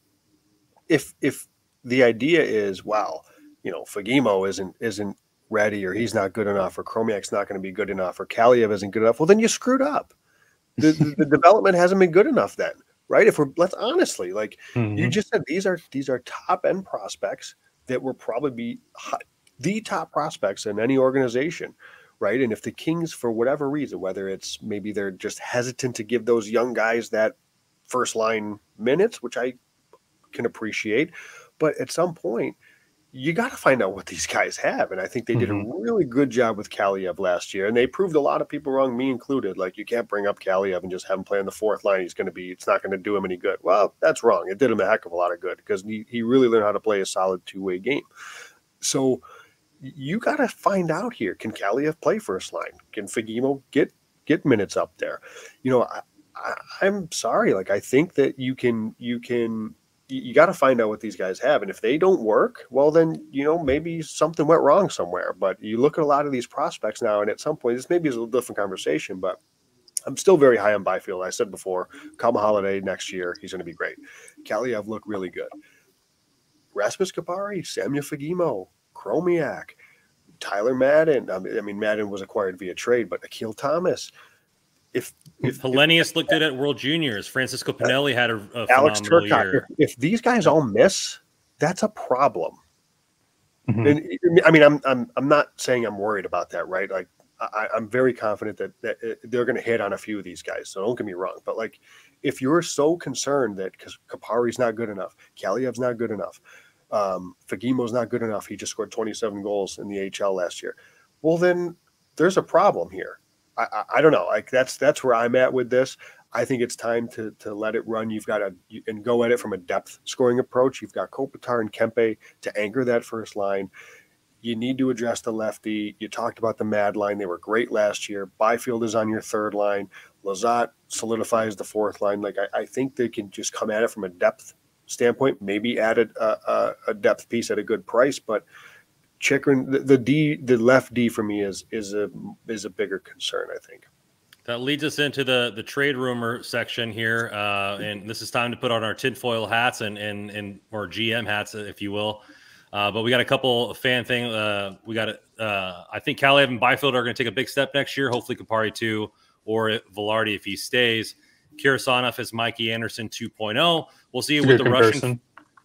if if the idea is, wow, you know, Fagemo isn't isn't ready, or he's not good enough, or Chromiak's not going to be good enough, or Kaliyev isn't good enough, well, then you screwed up. The, the, the development hasn't been good enough then right? If we're let's honestly, like mm-hmm. you just said, these are these are top end prospects that will probably be hot, the top prospects in any organization, right? And if the Kings, for whatever reason, whether it's maybe they're just hesitant to give those young guys that first line minutes, which I can appreciate, but at some point you got to find out what these guys have. And I think they did mm-hmm. a really good job with Kaliyev last year. And they proved a lot of people wrong, me included. Like, you can't bring up Kaliyev and just have him play on the fourth line. He's going to be, it's not going to do him any good. Well, that's wrong. It did him a heck of a lot of good because he, he really learned how to play a solid two way game. So you got to find out here can Kaliyev play first line? Can Fagemo get, get minutes up there? You know, I, I, I'm sorry. Like, I think that you can, you can, you, got to find out what these guys have. And if they don't work, well, then, you know, maybe something went wrong somewhere. But you look at a lot of these prospects now, and at some point, this maybe is a little different conversation, but I'm still very high on Byfield. I said before, come holiday next year, he's going to be great. Kaliyev looked really good. Rasmus Kupari, Samuel Fagemo, Chromiak, Tyler Madden. I mean, Madden was acquired via trade, but Akil Thomas. If if Helenius looked good at World Juniors, Francesco Pinelli had a, a Alex phenomenal Turcotte, year. if, if these guys all miss, that's a problem. Mhm. And I mean, I'm I'm I'm not saying I'm worried about that, right? Like I, I'm very confident that, that uh, they're going to hit on a few of these guys. So don't get me wrong, but like if you're so concerned that because Kupari's not good enough, Kaliyev's not good enough, um, Fagemo's not good enough, he just scored 27 goals in the HL last year. Well, then there's a problem here. I, I, don't know. Like that's that's where I'm at with this. I think it's time to to let it run. You've got to and go at it from a depth scoring approach. You've got Kopitar and Kempe to anchor that first line. You need to address the lefty. You talked about the Mad line; they were great last year. Byfield is on your third line. Lizotte solidifies the fourth line. Like I, I think they can just come at it from a depth standpoint. Maybe added a, a, a depth piece at a good price, but Chychrun, the, the D, the left D for me is is a is a bigger concern. I think. That leads us into the the trade rumor section here, uh, and this is time to put on our tinfoil hats and and and or GM hats, if you will. Uh, but we got a couple of fan thing. Uh, we got uh, I think Kaliyev and Byfield are going to take a big step next year. Hopefully, Kupari too, or Vilardi if he stays. Kirsanov is Mikey Anderson 2.0. We'll see It's a what good the Russian comparison.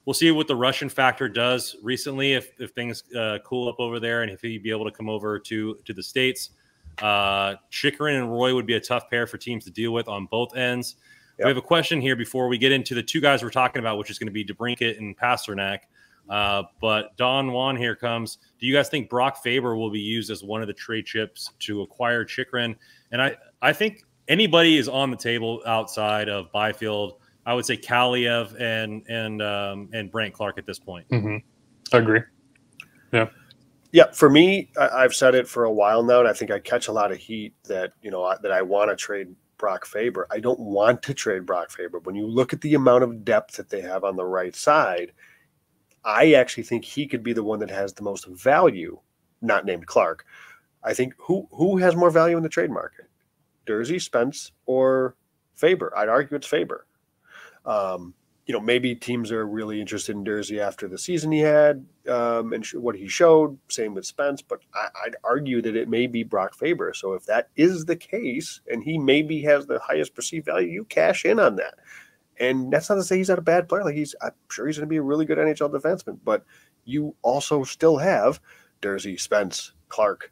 We'll see what the Russian factor does recently if if things uh, cool up over there and if he'd be able to come over to to the states. Uh, Chychrun and Roy would be a tough pair for teams to deal with on both ends. Yep. We have a question here before we get into the two guys we're talking about, which is going to be DeBrincat and Pastrnak. Uh, but Don Juan here comes. Do you guys think Brock Faber will be used as one of the trade chips to acquire Chychrun? And I, I think anybody is on the table outside of Byfield. I would say Kaliyev and and um, and Brandt Clarke at this point. hmm I agree. Yeah, Yeah, for me, I, I've said it for a while now, and I think I catch a lot of heat that you know I- that I want to trade Brock Faber. I don't want to trade Brock Faber. When you look at the amount of depth that they have on the right side, I actually think he could be the one that has the most value, not named Clarke. I think who who has more value in the trade market, Durzi, Spence, or Faber? I'd argue it's Faber. Um, you know, maybe teams are really interested in Durzi after the season he had um, and sh- what he showed. Same with Spence, but I, I'd argue that it may be Brock Faber. So if that is the case, and he maybe has the highest perceived value, you cash in on that. And that's not to say he's not a bad player. Like he's, I'm sure he's going to be a really good NHL defenseman. But you also still have Durzi, Spence, Clarke,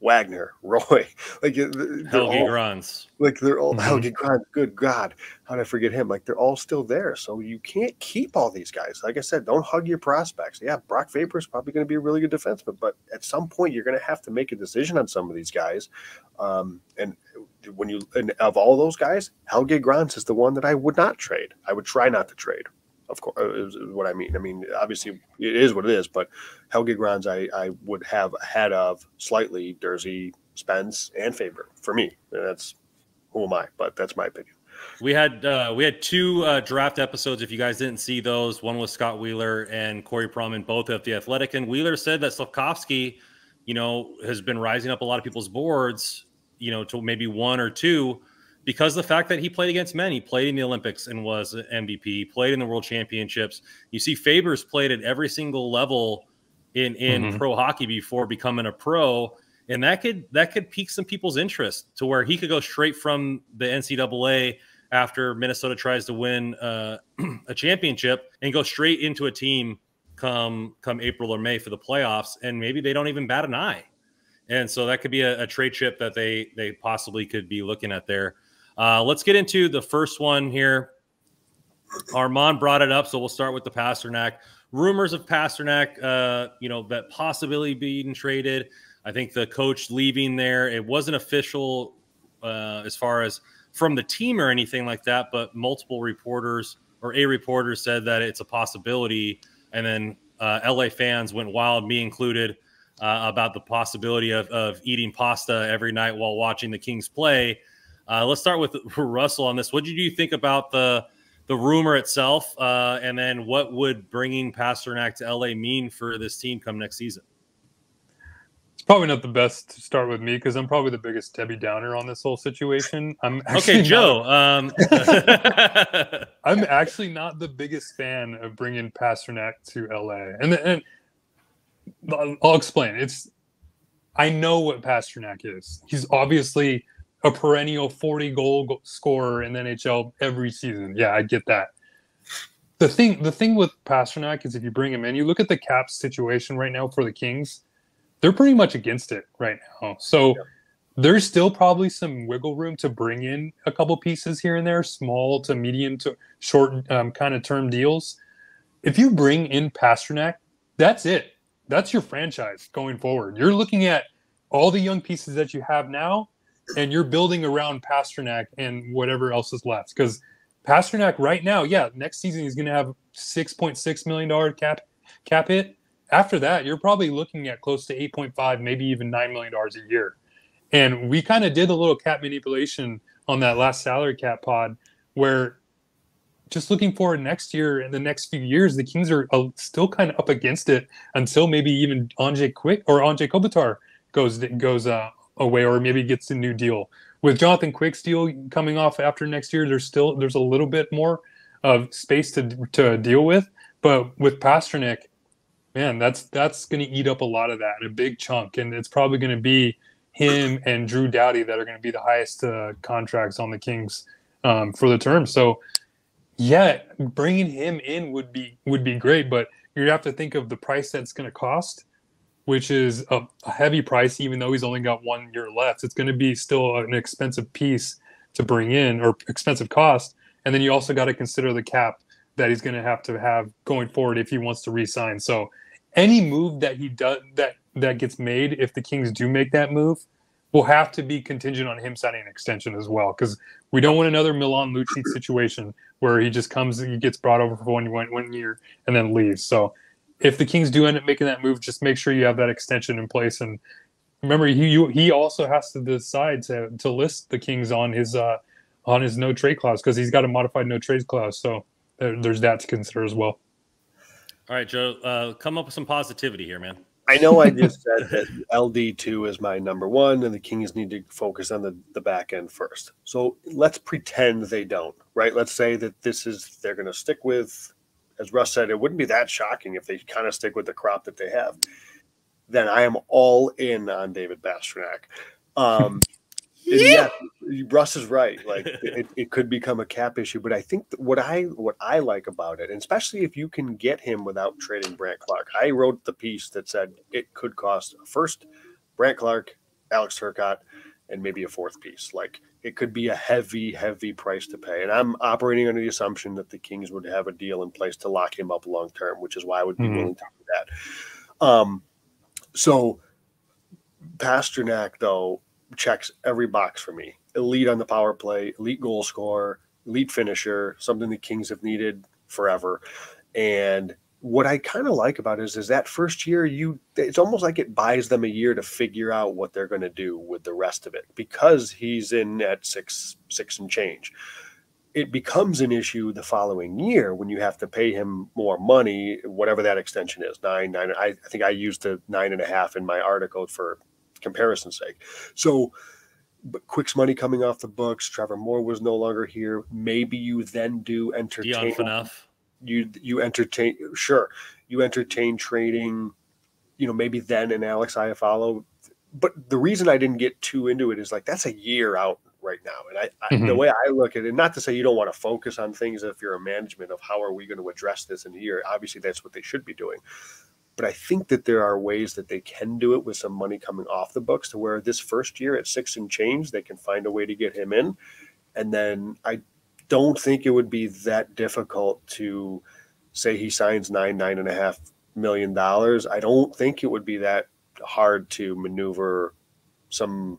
Wagner, Roy. Like they're Helge Grans. like they're all Mhm. Helge Grans, good God, how did I forget him? Like they're all still there. So you can't keep all these guys. Like I said, don't hug your prospects. Yeah, Brock Faber is probably going to be a really good defenseman, but at some point you're going to have to make a decision on some of these guys. Um, and when you and of all those guys, Helge Grans is the one that I would not trade. I would try not to trade. Of course, is, is what I mean. I mean, obviously it is what it is, but Helge Grans I, I would have ahead of slightly Durzi, Spence, and Faber for me. That's who am I? But that's my opinion. We had uh, we had two uh, draft episodes. If you guys didn't see those, one was Scott Wheeler and Corey Pronman, both at the Athletic. And Wheeler said that Slavkovsky, you know, has been rising up a lot of people's boards, you know, to maybe one or two, because the fact that he played against men, he played in the Olympics and was an MVP, he played in the World Championships. You see, Faber's played at every single level in in Mhm. pro hockey before becoming a pro and that could that could pique some people's interest to where he could go straight from the NCAA after Minnesota tries to win uh, a championship and go straight into a team come come April or May for the playoffs, and maybe they don't even bat an eye. And so that could be a, a trade chip that they they possibly could be looking at there. Uh, let's get into the first one here. Armand brought it up, so we'll start with the Pastrnak. Rumors of Pastrnak, uh, you know, that possibility being traded. I think the coach leaving there. It wasn't official uh, as far as from the team or anything like that, but multiple reporters or a reporter said that it's a possibility, and then uh, LA fans went wild, me included, uh, about the possibility of, of eating pasta every night while watching the Kings play. Uh, let's start with Russell on this. What did you think about the the rumor itself, uh, and then what would bringing Pastrnak to LA mean for this team come next season? It's probably not the best to start with me because I'm probably the biggest Debbie Downer on this whole situation. I'm okay, Joe. um... I'm actually not the biggest fan of bringing Pastrnak to LA, and and I'll explain. It's I know what Pastrnak is. He's obviously a perennial 40 goal scorer in the NHL every season. Yeah, I get that. The thing, the thing with Pastrnak is if you bring him in, you look at the cap situation right now for the Kings they're pretty much against it right now. So yeah. there's still probably some wiggle room to bring in a couple pieces here and there, small to medium to short um, kind of term deals. If you bring in Pastrnak, that's it. That's your franchise going forward. You're looking at all the young pieces that you have now, and you're building around Pastrnak and whatever else is left. Because Pastrnak right now, yeah, next season he's going to have six point six million dollar cap cap hit after that, you're probably looking at close to 8.5, maybe even $9 million a year. And we kind of did a little cap manipulation on that last salary cap pod where just looking forward next year and the next few years, the Kings are uh, still kind of up against it until maybe even Anze Quick or Anze Kopitar goes goes uh, away or maybe gets a new deal. With Jonathan Quick's deal coming off after next year, there's still there's a little bit more of space to to deal with. But with Pastrnak, man, that's that's going to eat up a lot of that, a big chunk, and it's probably going to be him and Drew Doughty that are going to be the highest uh, contracts on the Kings um, for the term. So, yeah, bringing him in would be would be great, but you have to think of the price that's going to cost, which is a, a heavy price. Even though he's only got one year left, it's going to be still an expensive piece to bring in or expensive cost. And then you also got to consider the cap that he's going to have to have going forward if he wants to resign. So any move that he does that that gets made, if the Kings do make that move, will have to be contingent on him signing an extension as well. Because we don't want another Milan Lucic situation where he just comes, he gets brought over for one, one, one year and then leaves. So if the Kings do end up making that move, just make sure you have that extension in place. And remember, he you, he also has to decide to to list the Kings on his uh on his no trade clause because he's got a modified no trade clause. So there, there's that to consider as well. All right, Joe, uh, come up with some positivity here, man. I know I just said that LD2 is my number one, and the Kings need to focus on the, the back end first. So let's pretend they don't, right? Let's say that this is, they're going to stick with, as Russ said, it wouldn't be that shocking if they kind of stick with the crop that they have. Then I am all in on David Pastrnak. Um, yeah. Russ is right. Like it, it could become a cap issue, but I think what I what I like about it, and especially if you can get him without trading Brandt Clarke. I wrote the piece that said it could cost first Brandt Clarke, Alex Turcotte, and maybe a fourth piece. Like it could be a heavy, heavy price to pay. And I'm operating under the assumption that the Kings would have a deal in place to lock him up long term, which is why I would be mm-hmm. willing to do that. Um, so Pastrnak, though, checks every box for me. Elite on the power play, elite goal scorer, elite finisher, something the Kings have needed forever. And what I kind of like about it is, is that first year you it's almost like it buys them a year to figure out what they're going to do with the rest of it because he's in at six six and change. It becomes an issue the following year when you have to pay him more money, whatever that extension is nine nine. I, I think I used the nine and a half in my article for comparison's sake. So, but Quick's money coming off the books. Trevor Moore was no longer here. Maybe you then do entertain enough. You you entertain sure you entertain trading. You know maybe then and Alex Iafallo. But the reason I didn't get too into it is like that's a year out right now. And I, I mm-hmm. the way I look at it, not to say you don't want to focus on things if you're a management of how are we going to address this in a year. Obviously, that's what they should be doing. But I think that there are ways that they can do it with some money coming off the books to where this first year at six and change, they can find a way to get him in. And then I don't think it would be that difficult to say he signs nine, nine and a half million dollars. I don't think it would be that hard to maneuver some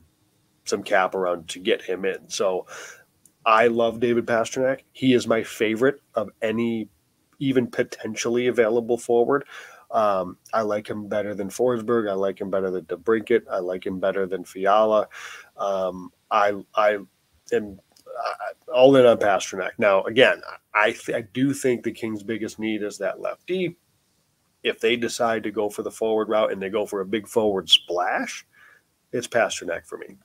some cap around to get him in. So I love David Pastrnak. He is my favorite of any even potentially available forward. Um, I like him better than Forsberg. I like him better than DeBrincat. I like him better than Fiala. Um, I I am all in on Pastrnak. Now, again, I th- I do think the Kings' biggest need is that left deep. if they decide to go for the forward route and they go for a big forward splash, it's Pastrnak for me.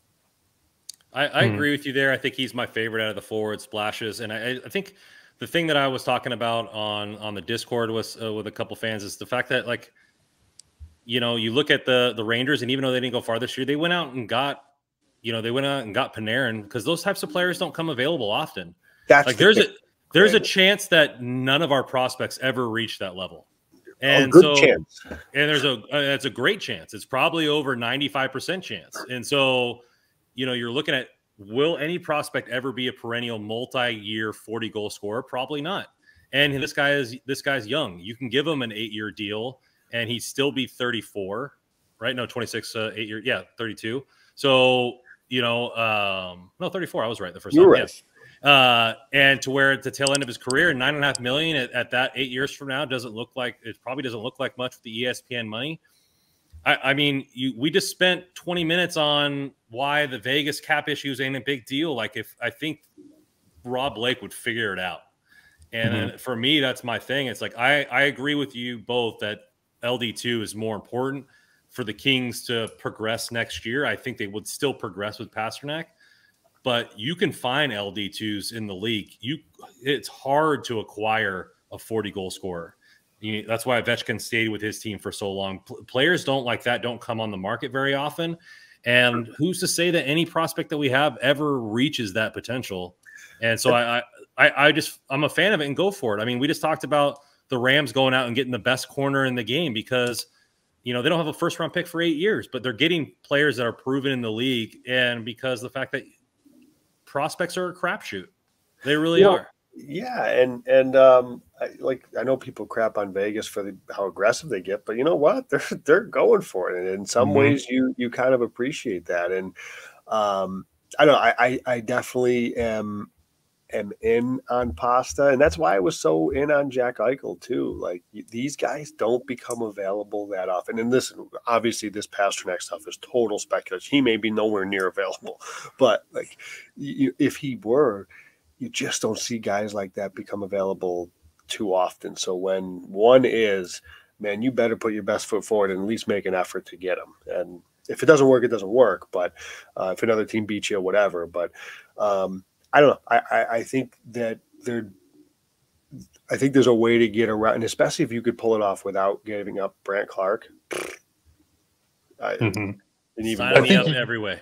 I, I hmm. agree with you there. I think he's my favorite out of the forward splashes, and I, I think the thing that I was talking about on on the Discord was uh, with a couple fans is the fact that like, you know, you look at the the Rangers, and even though they didn't go far this year, they went out and got, you know, they went out and got Panarin because those types of players don't come available often. That's like the there's thing. a there's a chance that none of our prospects ever reach that level. And oh, so, chance. and there's a, uh, a great chance. It's probably over 95% chance. And so, you know, you're looking at will any prospect ever be a perennial multi-year 40 goal scorer? Probably not. And this guy is this guy's young. You can give him an eight-year deal and he'd still be 34, right? No, 26, uh, eight year, yeah, 32. So, you know, um, no, 34. I was right the first You're time. Right. Uh, and to where at the tail end of his career, nine and a half million at, at, that eight years from now doesn't look like it probably doesn't look like much with the ESPN money. I, I mean, you, we just spent 20 minutes on why the Vegas cap issues ain't a big deal. Like, if I think Rob Blake would figure it out. And mm-hmm. for me, that's my thing. It's like I, I agree with you both that LD2 is more important for the Kings to progress next year. I think they would still progress with Pastrnak, but you can find LD2s in the league. You it's hard to acquire a 40 goal scorer. You, that's why Ovechkin stayed with his team for so long. P- players don't like that don't come on the market very often. And who's to say that any prospect that we have ever reaches that potential? And so I, I, I just I'm a fan of it and go for it. I mean, we just talked about the Rams going out and getting the best corner in the game because you know they don't have a first round pick for eight years, but they're getting players that are proven in the league, and because the fact that prospects are a crapshoot. They really are. Yeah, and and um, I, like I know people crap on Vegas for the, how aggressive they get, but you know what? They're they're going for it, and in some mm-hmm. ways, you you kind of appreciate that. And um, I don't know. I, I I definitely am am in on pasta, and that's why I was so in on Jack Eichel too. Like these guys don't become available that often. And listen, obviously, this Pastrnak stuff is total speculation. He may be nowhere near available, but like you, if he were, you just don't see guys like that become available too often. So when one is, man, you better put your best foot forward and at least make an effort to get him. And if it doesn't work, it doesn't work. But uh, if another team beats you, whatever. But um, I don't know. I, I, I think that there, I think there's a way to get around, and especially if you could pull it off without giving up Brandt Clarke. I, mm-hmm. even Sign me up every way.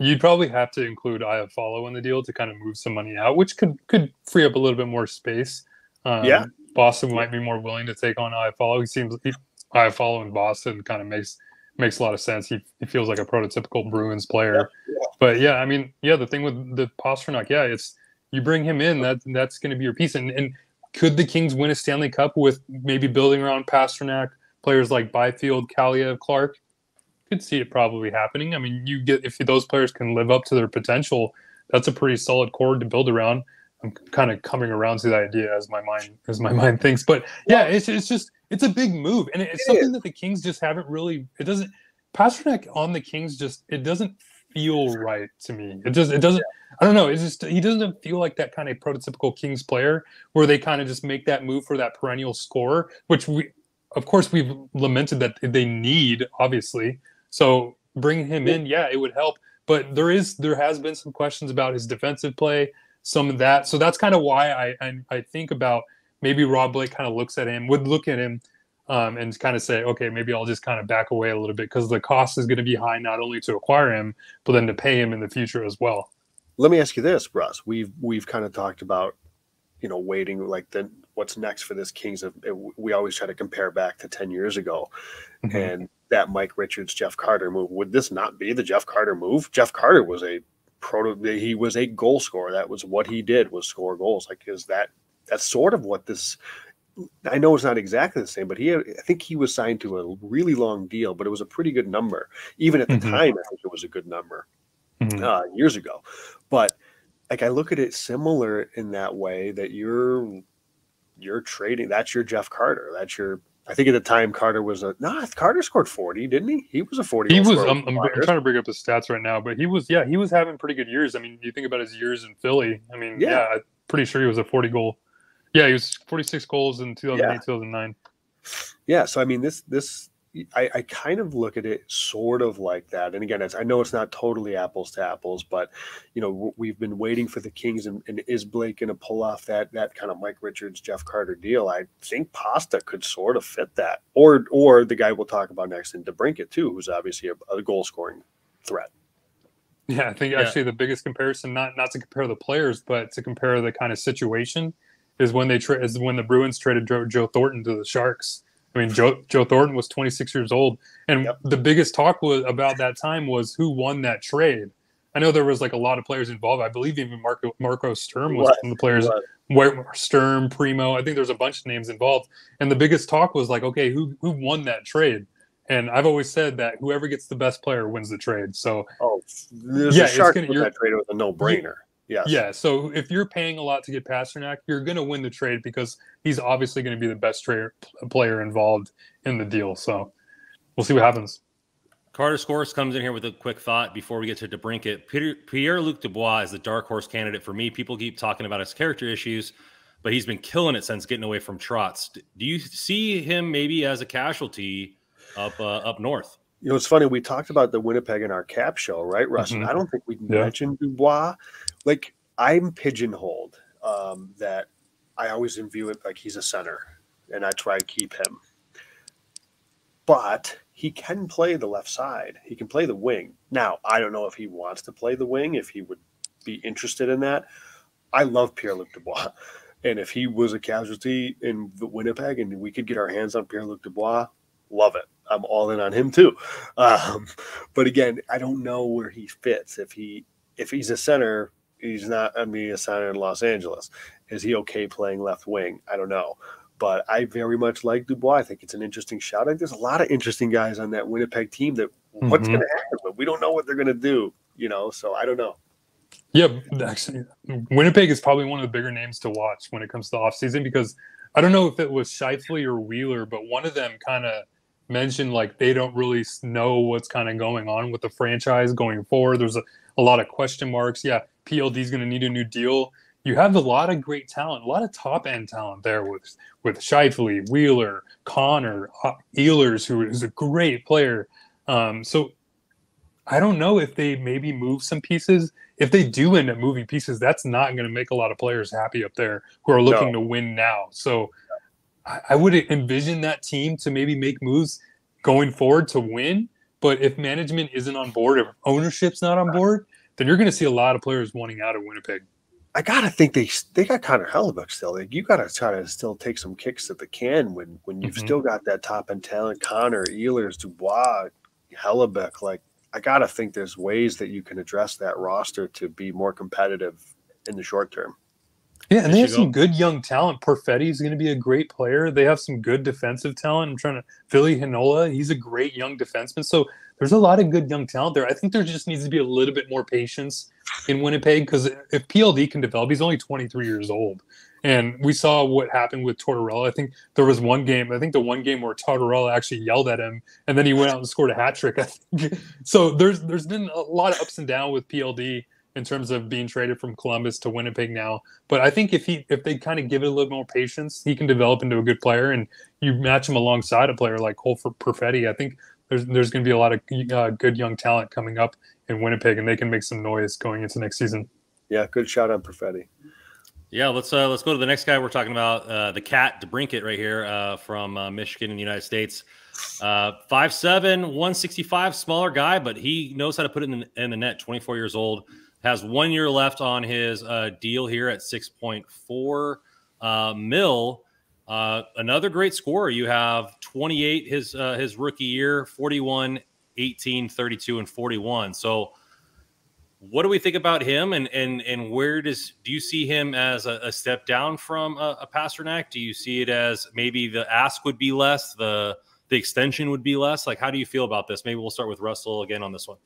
You'd probably have to include Iafallo in the deal to kind of move some money out, which could could free up a little bit more space. Um, yeah, Boston might be more willing to take on Iafallo. He seems he, Follow in Boston kind of makes makes a lot of sense. He, he feels like a prototypical Bruins player. Yeah, yeah. But yeah, I mean, yeah, the thing with the Pastrnak, yeah, it's you bring him in, that that's going to be your piece. And, and could the Kings win a Stanley Cup with maybe building around Pastrnak players like Byfield, Kaliyev, Clarke? Could see it probably happening. I mean, you get if those players can live up to their potential, that's a pretty solid core to build around. I'm kind of coming around to the idea as my mind as my mind thinks, but yeah, it's it's just it's a big move, and it's it something is. that the Kings just haven't really. It doesn't. Pastrnak on the Kings just it doesn't feel right to me. It just it doesn't. I don't know. It's just he doesn't feel like that kind of prototypical Kings player where they kind of just make that move for that perennial scorer, which we, of course, we've lamented that they need, obviously. So bringing him in, yeah, it would help. But there is there has been some questions about his defensive play, some of that. So that's kind of why I I, I think about maybe Rob Blake kind of looks at him, would look at him um, and kind of say, okay, maybe I'll just kind of back away a little bit because the cost is going to be high not only to acquire him, but then to pay him in the future as well. Let me ask you this, Russ. We've we've kind of talked about, you know, waiting like the what's next for this Kings. Of we always try to compare back to ten years ago, mm-hmm. and that Mike Richards, Jeff Carter move. Would this not be the Jeff Carter move? Jeff Carter was a proto. He was a goal scorer. That was what he did was score goals. Like is that that's sort of what this I know it's not exactly the same, but he I think he was signed to a really long deal, but it was a pretty good number. Even at the mm-hmm. time, I think it was a good number mm-hmm. uh, years ago. But like I look at it similar in that way that you're you're trading. That's your Jeff Carter. That's your. I think at the time Carter was a nah. Carter scored forty, didn't he? He was a forty. He was. I'm, I'm, I'm, trying to bring up the stats right now, but he was. Yeah, he was having pretty good years. I mean, you think about his years in Philly. I mean, yeah, yeah I'm pretty sure he was a forty goal yeah, he was 46 goals in 2008, yeah. 2009. Yeah, so I mean, this this I, I, kind of look at it sort of like that. And again, I know it's not totally apples to apples, but you know we've been waiting for the Kings, and, and is Blake going to pull off that that kind of Mike Richards, Jeff Carter deal? I think Pasta could sort of fit that, or or the guy we'll talk about next in DeBrincat too, who's obviously a, a goal scoring threat. Yeah, I think yeah. actually the biggest comparison, not not to compare the players, but to compare the kind of situation, is when they tra- is when the Bruins traded Joe, Joe Thornton to the Sharks I mean, Joe Joe Thornton was 26 years old, and yep. the biggest talk was about that time was who won that trade. I know there was like a lot of players involved. I believe even Marco Marco Sturm was what? one of the players. Where Sturm, Primeau, I think there's a bunch of names involved, and the biggest talk was like, okay, who who won that trade? And I've always said that whoever gets the best player wins the trade. So, oh, yeah, it's gonna, that trade was a no brainer. Yes. Yeah. So if you're paying a lot to get Pastrnak, you're going to win the trade because he's obviously going to be the best trader, player involved in the deal. So we'll see what happens. Carter Scores comes in here with a quick thought before we get to DeBrincat. Pierre Luc Dubois is the dark horse candidate for me. People keep talking about his character issues, but he's been killing it since getting away from Trotz. Do you see him maybe as a casualty up uh, up north? You know, it's funny. We talked about the Winnipeg in our cap show, right, Russ? Mm-hmm. I don't think we yeah. mentioned Dubois like I'm pigeonholed um, that I always view it like he's a center, and I try to keep him. But he can play the left side. He can play the wing. Now, I don't know if he wants to play the wing, if he would be interested in that. I love Pierre Luc Dubois. And if he was a casualty in Winnipeg and we could get our hands on Pierre Luc Dubois, love it. I'm all in on him too. Um, but again, I don't know where he fits. If he if he's a center, he's not to be a center in Los Angeles. Is he okay playing left wing? I don't know. But I very much like Dubois. I think it's an interesting shot. I think there's a lot of interesting guys on that Winnipeg team that mm-hmm. what's going to happen, but we don't know what they're going to do, you know, so I don't know. Yeah, actually, Winnipeg is probably one of the bigger names to watch when it comes to offseason because I don't know if it was Scheifele or Wheeler, but one of them kind of mentioned like they don't really know what's kind of going on with the franchise going forward. There's a, a lot of question marks. Yeah, PLD is going to need a new deal. You have a lot of great talent, a lot of top end talent there with with Scheifele, Wheeler, Connor, uh, Ehlers, who is a great player. Um, so I don't know if they maybe move some pieces. If they do end up moving pieces, that's not going to make a lot of players happy up there who are looking no. to win now. So I, would envision that team to maybe make moves going forward to win. But if management isn't on board, if ownership's not on board, then you're going to see a lot of players wanting out of Winnipeg. I gotta think they they got Connor Hellebuyck still. Like you gotta try to still take some kicks at the can when when you've mm-hmm. still got that top end talent. Connor, Ehlers, Dubois, Hellebuyck. Like I gotta think there's ways that you can address that roster to be more competitive in the short term. Yeah, and they have some good young talent. Perfetti is going to be a great player. They have some good defensive talent. I'm trying to Ville Heinola. He's a great young defenseman. So there's a lot of good young talent there. I think there just needs to be a little bit more patience in Winnipeg because if PLD can develop, he's only 23 years old. And we saw what happened with Tortorella. I think there was one game, I think the one game where Tortorella actually yelled at him and then he went out and scored a hat trick. I think. so there's there's been a lot of ups and downs with PLD in terms of being traded from Columbus to Winnipeg now. But I think if he if they kind of give it a little more patience, he can develop into a good player. And you match him alongside a player like Cole Perfetti, I think there's there's going to be a lot of uh, good young talent coming up in Winnipeg, and they can make some noise going into next season. Yeah, good shot on Perfetti. Yeah, let's uh, let's go to the next guy we're talking about, uh, the cat DeBrincat right here uh, from uh, Michigan in the United States. Uh, 5'7", 165, smaller guy, but he knows how to put it in the, in the net. Twenty four years old, has one year left on his uh, deal here at six point four uh, mil. Uh, another great scorer. You have 28 his uh, his rookie year, 41, 18, 32, and 41. So, what do we think about him, and and and where does do you see him as a, a step down from a, a Pastrnak? Do you see it as maybe the ask would be less, the the extension would be less? Like, how do you feel about this? Maybe we'll start with Russell again on this one.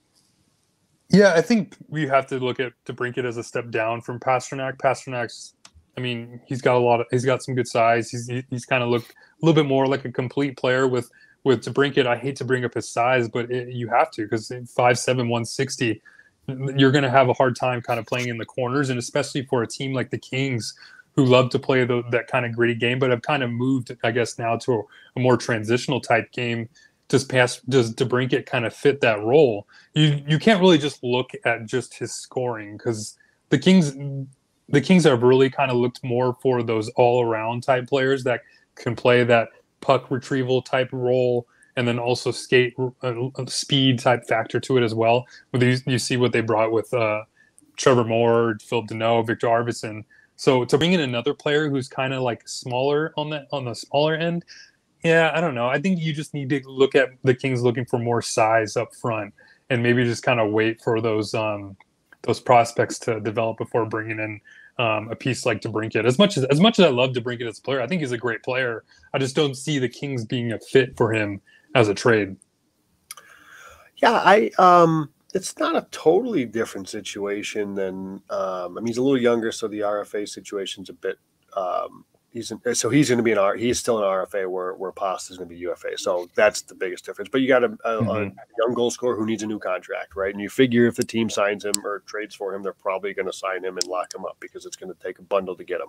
Yeah, I think we have to look at DeBrincat as a step down from Pastrnak. Pastrnak's I mean, he's got a lot of, he's got some good size. He's he's kind of looked a little bit more like a complete player with with DeBrincat. I hate to bring up his size, but it, you have to because five seven one sixty, you're going to have a hard time kind of playing in the corners, and especially for a team like the Kings, who love to play the, that kind of gritty game, but have kind of moved, I guess, now to a, a more transitional type game. Does pass does DeBrincat kind of fit that role? You you can't really just look at just his scoring because the Kings the Kings have really kind of looked more for those all around type players that can play that puck retrieval type role and then also skate uh, speed type factor to it as well. With you, you see what they brought with uh, Trevor Moore, Phil Danault, Victor Arvidsson. So to bring in another player who's kind of like smaller on the on the smaller end, yeah, I don't know. I think you just need to look at the Kings looking for more size up front, and maybe just kind of wait for those um, those prospects to develop before bringing in um, a piece like DeBrincat. As much as as much as I love DeBrincat as a player, I think he's a great player. I just don't see the Kings being a fit for him as a trade. Yeah, I um it's not a totally different situation than um I mean he's a little younger, so the RFA situation's a bit um he's in, so he's going to be an R. He's still an RFA where where Pasta is going to be UFA. So that's the biggest difference. But you got a, a, mm-hmm. a, young goal scorer who needs a new contract, right? And you figure if the team signs him or trades for him, they're probably going to sign him and lock him up because it's going to take a bundle to get him.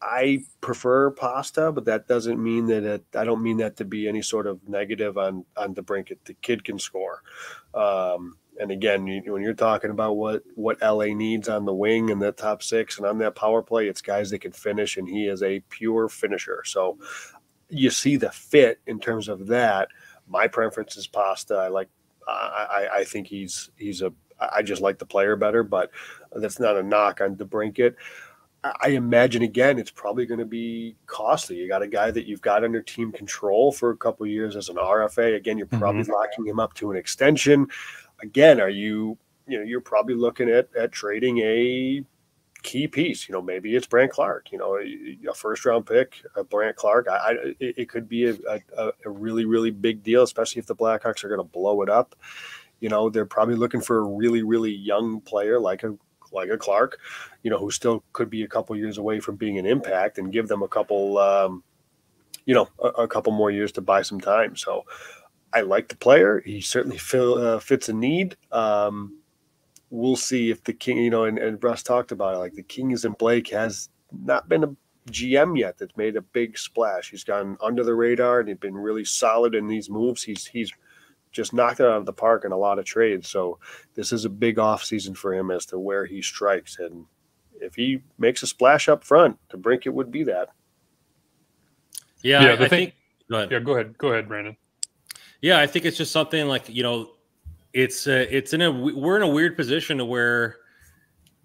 I prefer Pasta, but that doesn't mean that it, I don't mean that to be any sort of negative on on the brink. The kid can score. Um, and again, you, when you're talking about what what LA needs on the wing and the top six and on that power play, it's guys that can finish, and he is a pure finisher. So you see the fit in terms of that. My preference is Pasta. I like. I, I think he's he's a. I just like the player better, but that's not a knock on DeBrincat. I imagine again, it's probably going to be costly. You got a guy that you've got under team control for a couple years as an RFA. Again, you're probably mm-hmm. locking him up to an extension. Again, are you, you know, you're probably looking at at trading a key piece. You know, maybe it's Brandt Clarke. You know, a, first round pick, a Brandt Clarke. I, I it, could be a, a, a really really big deal, especially if the Blackhawks are going to blow it up. You know, they're probably looking for a really really young player like a like a Clarke. you know, who still could be a couple years away from being an impact and give them a couple, um, you know, a, a, couple more years to buy some time. So I like the player. He certainly fill, uh, fits a need. Um, we'll see if the King, you know, and, and Russ talked about it, like the Kings and Blake has not been a GM yet that's made a big splash. He's gone under the radar and he's been really solid in these moves. He's he's just knocked it out of the park in a lot of trades. So this is a big off season for him as to where he strikes. And if he makes a splash up front, DeBrincat would be that. Yeah, yeah I, I think. Go ahead. Yeah, go ahead. Go ahead, Brandon. Yeah, I think it's just something like you know, it's uh, it's in a we're in a weird position to where,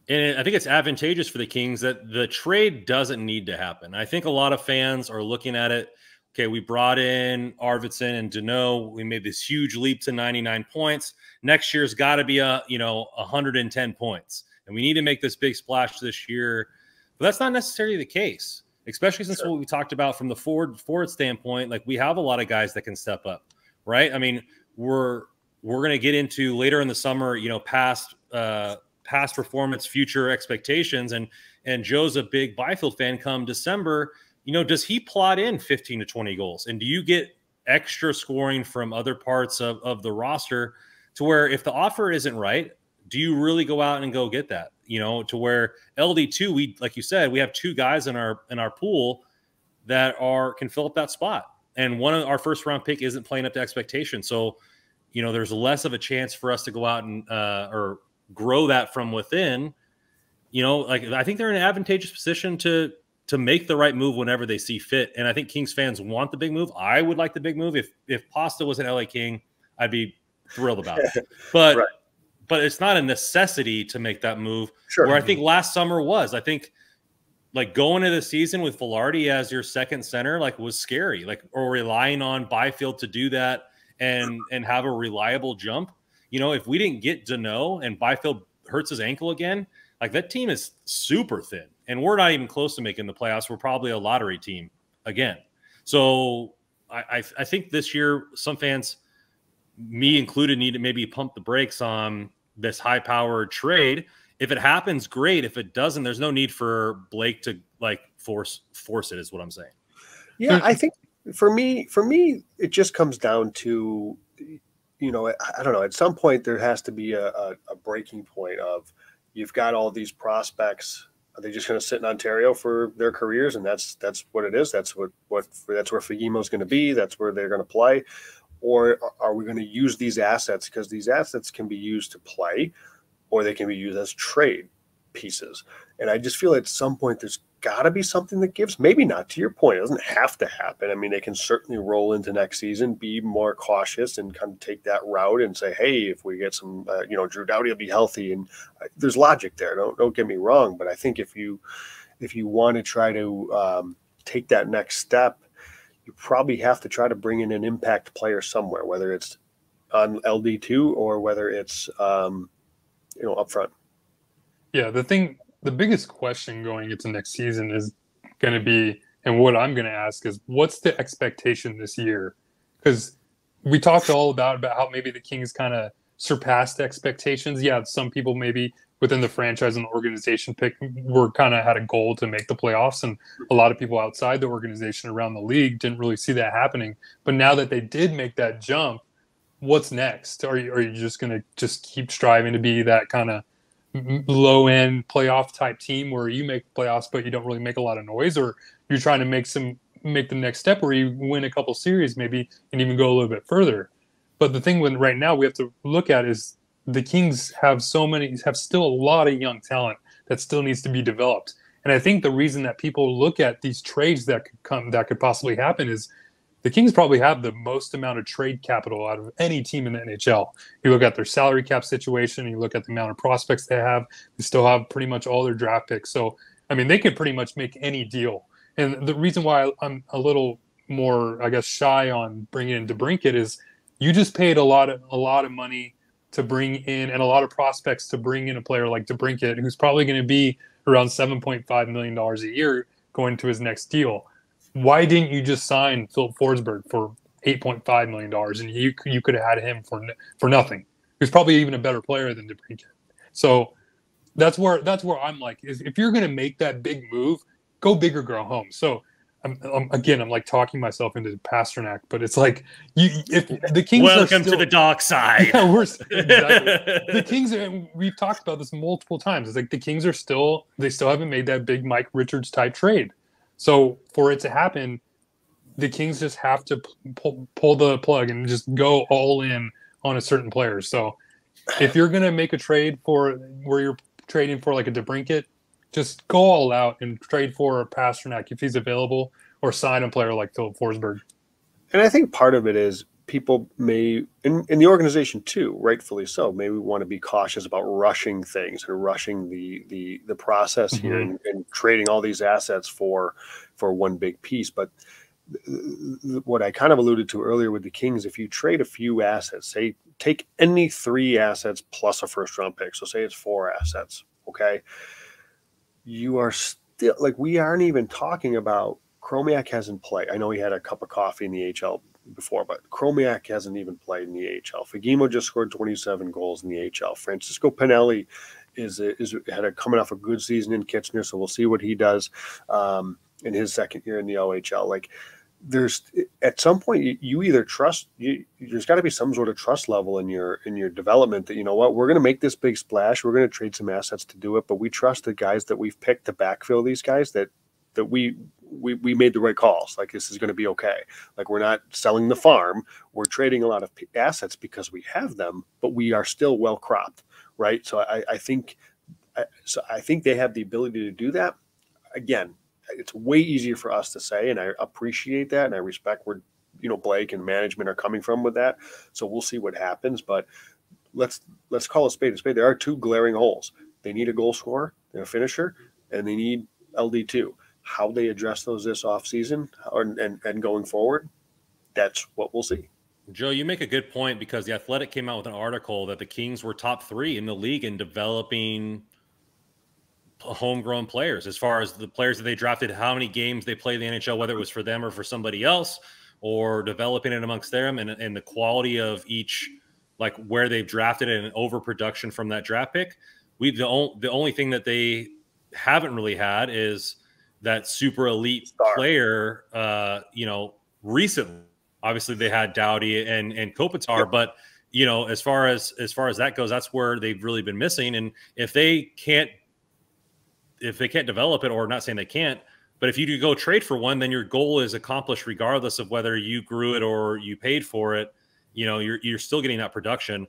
and I think it's advantageous for the Kings that the trade doesn't need to happen. I think a lot of fans are looking at it Okay, we brought in Arvidsson and Danault. We made this huge leap to 99 points. Next year's got to be a you know 110 points, and we need to make this big splash this year. But that's not necessarily the case, especially since sure. what we talked about from the forward forward standpoint. Like we have a lot of guys that can step up, right? I mean, we're we're going to get into later in the summer, you know, past uh, past performance, future expectations, and and Joe's a big Byfield fan. Come December, you know, does he plot in 15 to 20 goals? And do you get extra scoring from other parts of, of the roster to where if the offer isn't right, do you really go out and go get that? You know, to where LD2, we like you said, we have two guys in our in our pool that are can fill up that spot. And one of our first round pick isn't playing up to expectation. So, you know, there's less of a chance for us to go out and uh, or grow that from within. You know, like I think they're in an advantageous position to to make the right move whenever they see fit. And I think Kings fans want the big move. I would like the big move. If if Pasta was an LA King, I'd be thrilled about it. But right. but it's not a necessity to make that move. Sure. Where I think last summer was. I think like going into the season with Vilardi as your second center, like was scary. Like or relying on Byfield to do that and and have a reliable jump. You know, if we didn't get Danault and Byfield hurts his ankle again, like that team is super thin and we're not even close to making the playoffs. We're probably a lottery team again. So I, I, I think this year some fans, me included, need to maybe pump the brakes on this high powered trade. If it happens, great. If it doesn't, there's no need for Blake to like force force it. Is what I'm saying. Yeah, mm. I think for me, for me, it just comes down to, you know, I, I don't know. At some point, there has to be a, a, a breaking point of you've got all these prospects Are they just going to sit in Ontario for their careers, and that's that's what it is? That's what what that's where Fagemo's going to be. That's where they're going to play, or are we going to use these assets because these assets can be used to play, or they can be used as trade pieces. And I just feel at some point there's got to be something that gives. Maybe not to your point. It doesn't have to happen. I mean, they can certainly roll into next season, be more cautious, and kind of take that route and say, hey, if we get some, uh, you know, Drew Doughty will be healthy, and uh, there's logic there. Don't don't get me wrong, but I think if you if you want to try to um, take that next step, you probably have to try to bring in an impact player somewhere, whether it's on LD two or whether it's um, you know up front. Yeah, the thing, the biggest question going into next season is going to be, and what I'm going to ask is, what's the expectation this year? Because we talked all about about how maybe the Kings kind of surpassed expectations. Yeah, some people maybe within the franchise and the organization pick were kind of had a goal to make the playoffs, and a lot of people outside the organization around the league didn't really see that happening. But now that they did make that jump, what's next? Are you are you just going to just keep striving to be that kind of low end playoff type team where you make playoffs but you don't really make a lot of noise? Or you're trying to make some make the next step where you win a couple series maybe and even go a little bit further. But the thing when right now we have to look at is the kings have so many have still a lot of young talent that still needs to be developed. And i think the reason that people look at these trades that could come that could possibly happen is the Kings probably have the most amount of trade capital out of any team in the NHL. You look at their salary cap situation, you look at the amount of prospects they have, they still have pretty much all their draft picks. So, I mean, they could pretty much make any deal. And the reason why I'm a little more, I guess, shy on bringing in DeBrincat is you just paid a lot of a lot of money to bring in and a lot of prospects to bring in a player like DeBrincat, who's probably going to be around 7.5 million dollars a year going to his next deal why didn't you just sign Filip Forsberg for eight point five million dollars, and you you could have had him for for nothing? He's probably even a better player than DeBrincat. So that's where that's where I'm like, is if you're going to make that big move, go big or go home. So. I'm, I'm, again, I'm like talking myself into Pastrnak, but it's like you. If the Kings welcome still, to the dark side. Yeah, we're exactly. the Kings. Are, we've talked about this multiple times. It's like the Kings are still. They still haven't made that big Mike Richards type trade. So for it to happen, the Kings just have to pull, pull the plug and just go all in on a certain player. So if you're going to make a trade for where you're trading for like a DeBrincat, just go all out and trade for a Pastrnak if he's available or sign a player like Filip Forsberg. And I think part of it is people may in, in the organization too rightfully so maybe want to be cautious about rushing things and rushing the the the process mm-hmm. here and, and, trading all these assets for for one big piece but what i kind of alluded to earlier with the kings if you trade a few assets say take any three assets plus a first round pick so say it's four assets okay you are still like we aren't even talking about Chromiak hasn't played. I know he had a cup of coffee in the HL before, but Chromiak hasn't even played in the AHL. Fagemo just scored 27 goals in the AHL. Francesco Pinelli is is had a coming off a good season in Kitchener, so we'll see what he does um, in his second year in the OHL. Like there's at some point you, you either trust you, there's got to be some sort of trust level in your in your development that you know what we're going to make this big splash we're going to trade some assets to do it but we trust the guys that we've picked to backfill these guys that that we we, we made the right calls. Like this is going to be okay. Like we're not selling the farm. We're trading a lot of assets because we have them, but we are still well cropped, right? So I, I think, so I think they have the ability to do that. Again, it's way easier for us to say, and I appreciate that, and I respect where you know Blake and management are coming from with that. So we'll see what happens, but let's let's call a spade a spade. There are two glaring holes. They need a goal scorer, they're a finisher, and they need LD two how they address those this offseason and, and, and going forward, that's what we'll see. Joe, you make a good point because the Athletic came out with an article that the Kings were top three in the league in developing homegrown players as far as the players that they drafted, how many games they play the NHL, whether it was for them or for somebody else, or developing it amongst them and, and the quality of each, like where they've drafted and overproduction from that draft pick. We the only the only thing that they haven't really had is that super elite Star. player, uh, you know, recently. Obviously, they had Doughty and and Kopitar, yep. but you know, as far as as far as that goes, that's where they've really been missing. And if they can't, if they can't develop it, or not saying they can't, but if you do go trade for one, then your goal is accomplished regardless of whether you grew it or you paid for it. You know, you're you're still getting that production.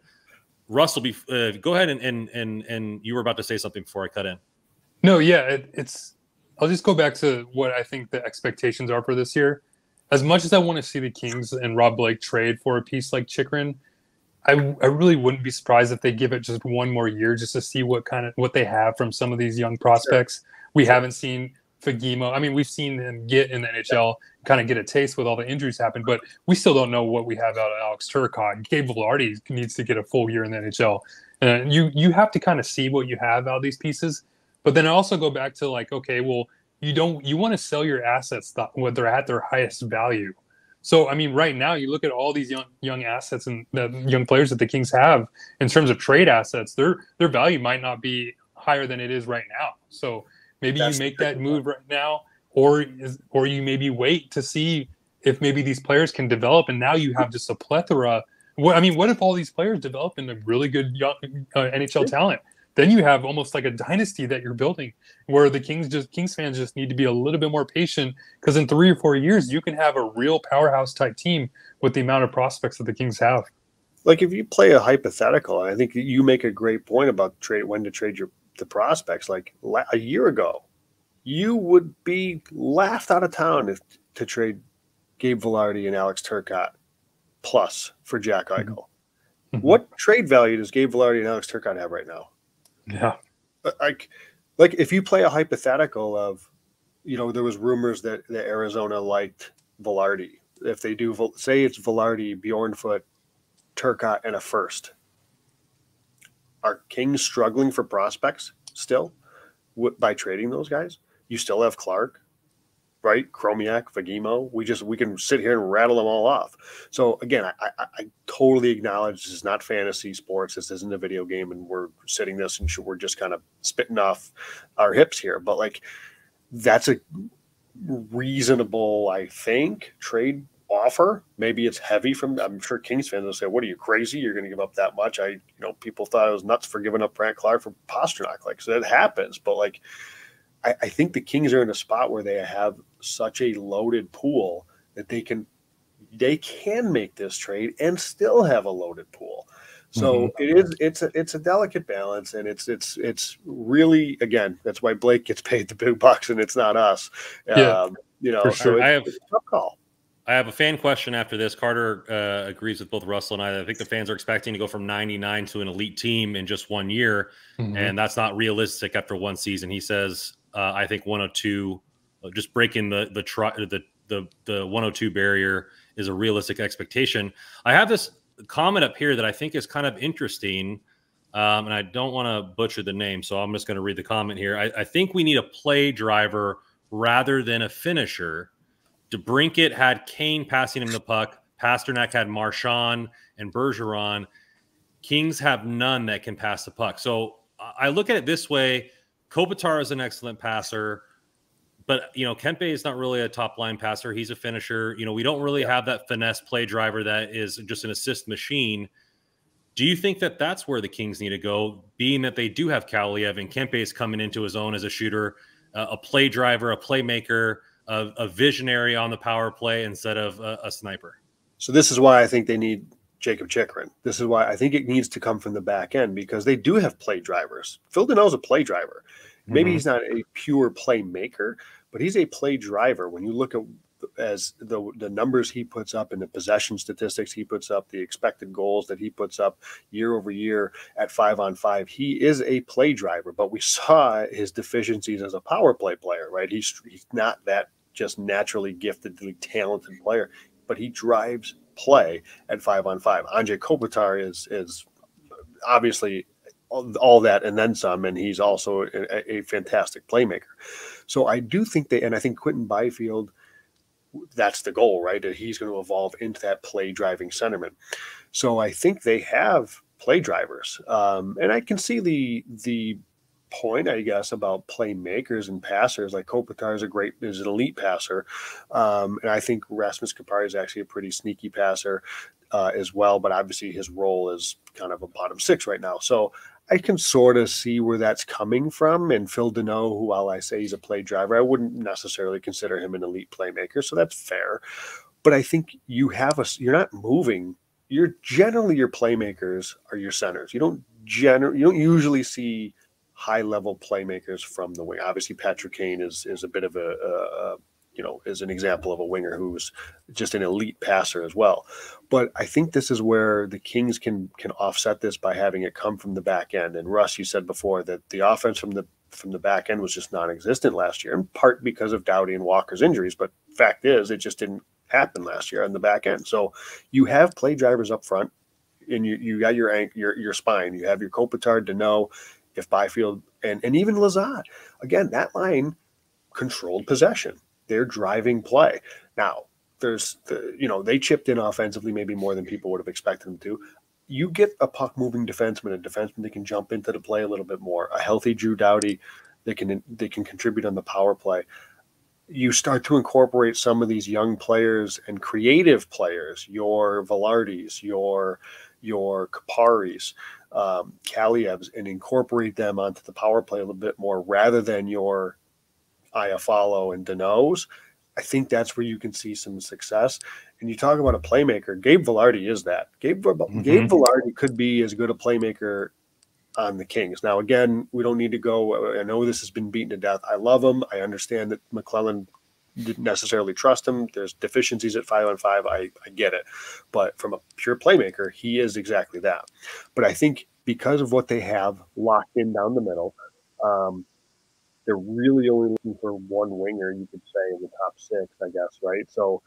Russell, be uh, go ahead and and and and you were about to say something before I cut in. No, yeah, it, it's. I'll just go back to what I think the expectations are for this year. As much as I want to see the Kings and Rob Blake trade for a piece like Chychrun, I, I really wouldn't be surprised if they give it just one more year just to see what kind of what they have from some of these young prospects. Sure. We haven't seen Fagemo. I mean, we've seen him get in the NHL, kind of get a taste with all the injuries happen, but we still don't know what we have out of Alex Turcotte. Gabe Vilardi needs to get a full year in the NHL. And you you have to kind of see what you have out of these pieces. But then I also go back to like, okay, well, you don't you want to sell your assets when they're at their highest value. So I mean, right now you look at all these young young assets and the young players that the Kings have in terms of trade assets, their their value might not be higher than it is right now. So maybe That's you make that move right now, or is, or you maybe wait to see if maybe these players can develop, and now you have just a plethora. What I mean, what if all these players develop into really good young, uh, NHL talent? Then you have almost like a dynasty that you're building where the Kings just Kings fans just need to be a little bit more patient because in three or four years you can have a real powerhouse type team with the amount of prospects that the Kings have. Like if you play a hypothetical, I think you make a great point about trade when to trade your the prospects. Like a year ago, you would be laughed out of town if to trade Gabe Vilardi and Alex Turcotte plus for Jack Eichel. Mm-hmm. What trade value does Gabe Vilardi and Alex Turcotte have right now? Yeah. Uh, like, like if you play a hypothetical of, you know, there was rumors that, that Arizona liked Vilardi. If they do, say it's Vilardi, Bjornfot, Turcotte, and a first. Are Kings struggling for prospects still by trading those guys? You still have Clarke right? Chromiak, Fagemo. We just we can sit here and rattle them all off. So again, I, I, I, totally acknowledge this is not fantasy sports. This isn't a video game, and we're sitting this and we're just kind of spitting off our hips here. But like, that's a reasonable, I think, trade offer. Maybe it's heavy from. I'm sure Kings fans will say, "What are you crazy? You're going to give up that much?" I, you know, people thought I was nuts for giving up Brandt Clarke for Pastrnak. Like, so that happens, but like I, I think the Kings are in a spot where they have such a loaded pool that they can they can make this trade and still have a loaded pool. So mm-hmm. it is it's a it's a delicate balance and it's it's it's really again that's why Blake gets paid the big bucks and it's not us. Yeah, um, you know, for sure. So I have tough call. I have a fan question after this. Carter uh, agrees with both Russell and I. I think the fans are expecting to go from 99 to an elite team in just one year, mm-hmm. and that's not realistic after one season. He says uh, I think 102, uh, just breaking the the the the the 102 barrier is a realistic expectation. I have this comment up here that I think is kind of interesting, um, and I don't want to butcher the name, so I'm just going to read the comment here. I, I, think we need a play driver rather than a finisher. DeBrincat had Kane passing him the puck. Pastrnak had Marchand and Bergeron. Kings have none that can pass the puck. So I look at it this way: Kopitar is an excellent passer, but you know Kempe is not really a top line passer. He's a finisher. You know we don't really yeah. have that finesse play driver that is just an assist machine. Do you think that that's where the Kings need to go, being that they do have Kaliyev and Kempe is coming into his own as a shooter, uh, a play driver, a playmaker, a, a, visionary on the power play instead of a, a sniper? So this is why I think they need Jakob Chychrun. This is why I think it needs to come from the back end because they do have play drivers. Phil Danault's a play driver. Maybe mm-hmm. he's not a pure playmaker, but he's a play driver. When you look at as the the numbers he puts up and the possession statistics he puts up, the expected goals that he puts up year over year at five on five, he is a play driver. But we saw his deficiencies as a power play player, right? He's he's not that just naturally gifted, talented player, but he drives play at five on five. Andre Kopitar is is obviously all, that and then some, and he's also a, a, fantastic playmaker. So I do think that, and I think Quinton Byfield, that's the goal, right? That he's going to evolve into that play driving centerman. So I think they have play drivers, um, and I can see the the point, I guess, about playmakers and passers. Like Kopitar is a great, is an elite passer, um, and I think Rasmus Kupari is actually a pretty sneaky passer uh, as well. But obviously, his role is kind of a bottom six right now. So I can sort of see where that's coming from. And Phil Danault, who while I say he's a play driver, I wouldn't necessarily consider him an elite playmaker. So that's fair. But I think you have a you're not moving. You're generally your playmakers are your centers. You don't gener you don't usually see high level playmakers from the wing. Obviously, Patrick Kane is is a bit of a, a, a you know, is an example of a winger who's just an elite passer as well. But I think this is where the Kings can can offset this by having it come from the back end. And Russ, you said before that the offense from the from the back end was just non-existent last year, in part because of Doughty and Walker's injuries. But fact is, it just didn't happen last year on the back end. So you have play drivers up front, and you you got your your your spine. You have your Kopitar, Danault, if Byfield, and and even Lizotte. Again, that line controlled possession they're driving play. Now, there's the, you know, they chipped in offensively maybe more than people would have expected them to. You get a puck moving defenseman, a defenseman that can jump into the play a little bit more, a healthy Drew Doughty that can they can contribute on the power play. You start to incorporate some of these young players and creative players, your Vilardis, your your Kuparis, um, Kaliyevs, and incorporate them onto the power play a little bit more rather than your Iafallo and Danault's, I think that's where you can see some success. And you talk about a playmaker. Gabe Vilardi is that. Gabe mm-hmm. Gabe Vilardi could be as good a playmaker on the Kings. Now, again, we don't need to go. I know this has been beaten to death. I love him. I understand that McLellan didn't necessarily trust him. There's deficiencies at five on five. I, I get it. But from a pure playmaker, he is exactly that. But I think because of what they have locked in down the middle, um, they're really only looking for one winger, you could say, in the top six, I guess, right? So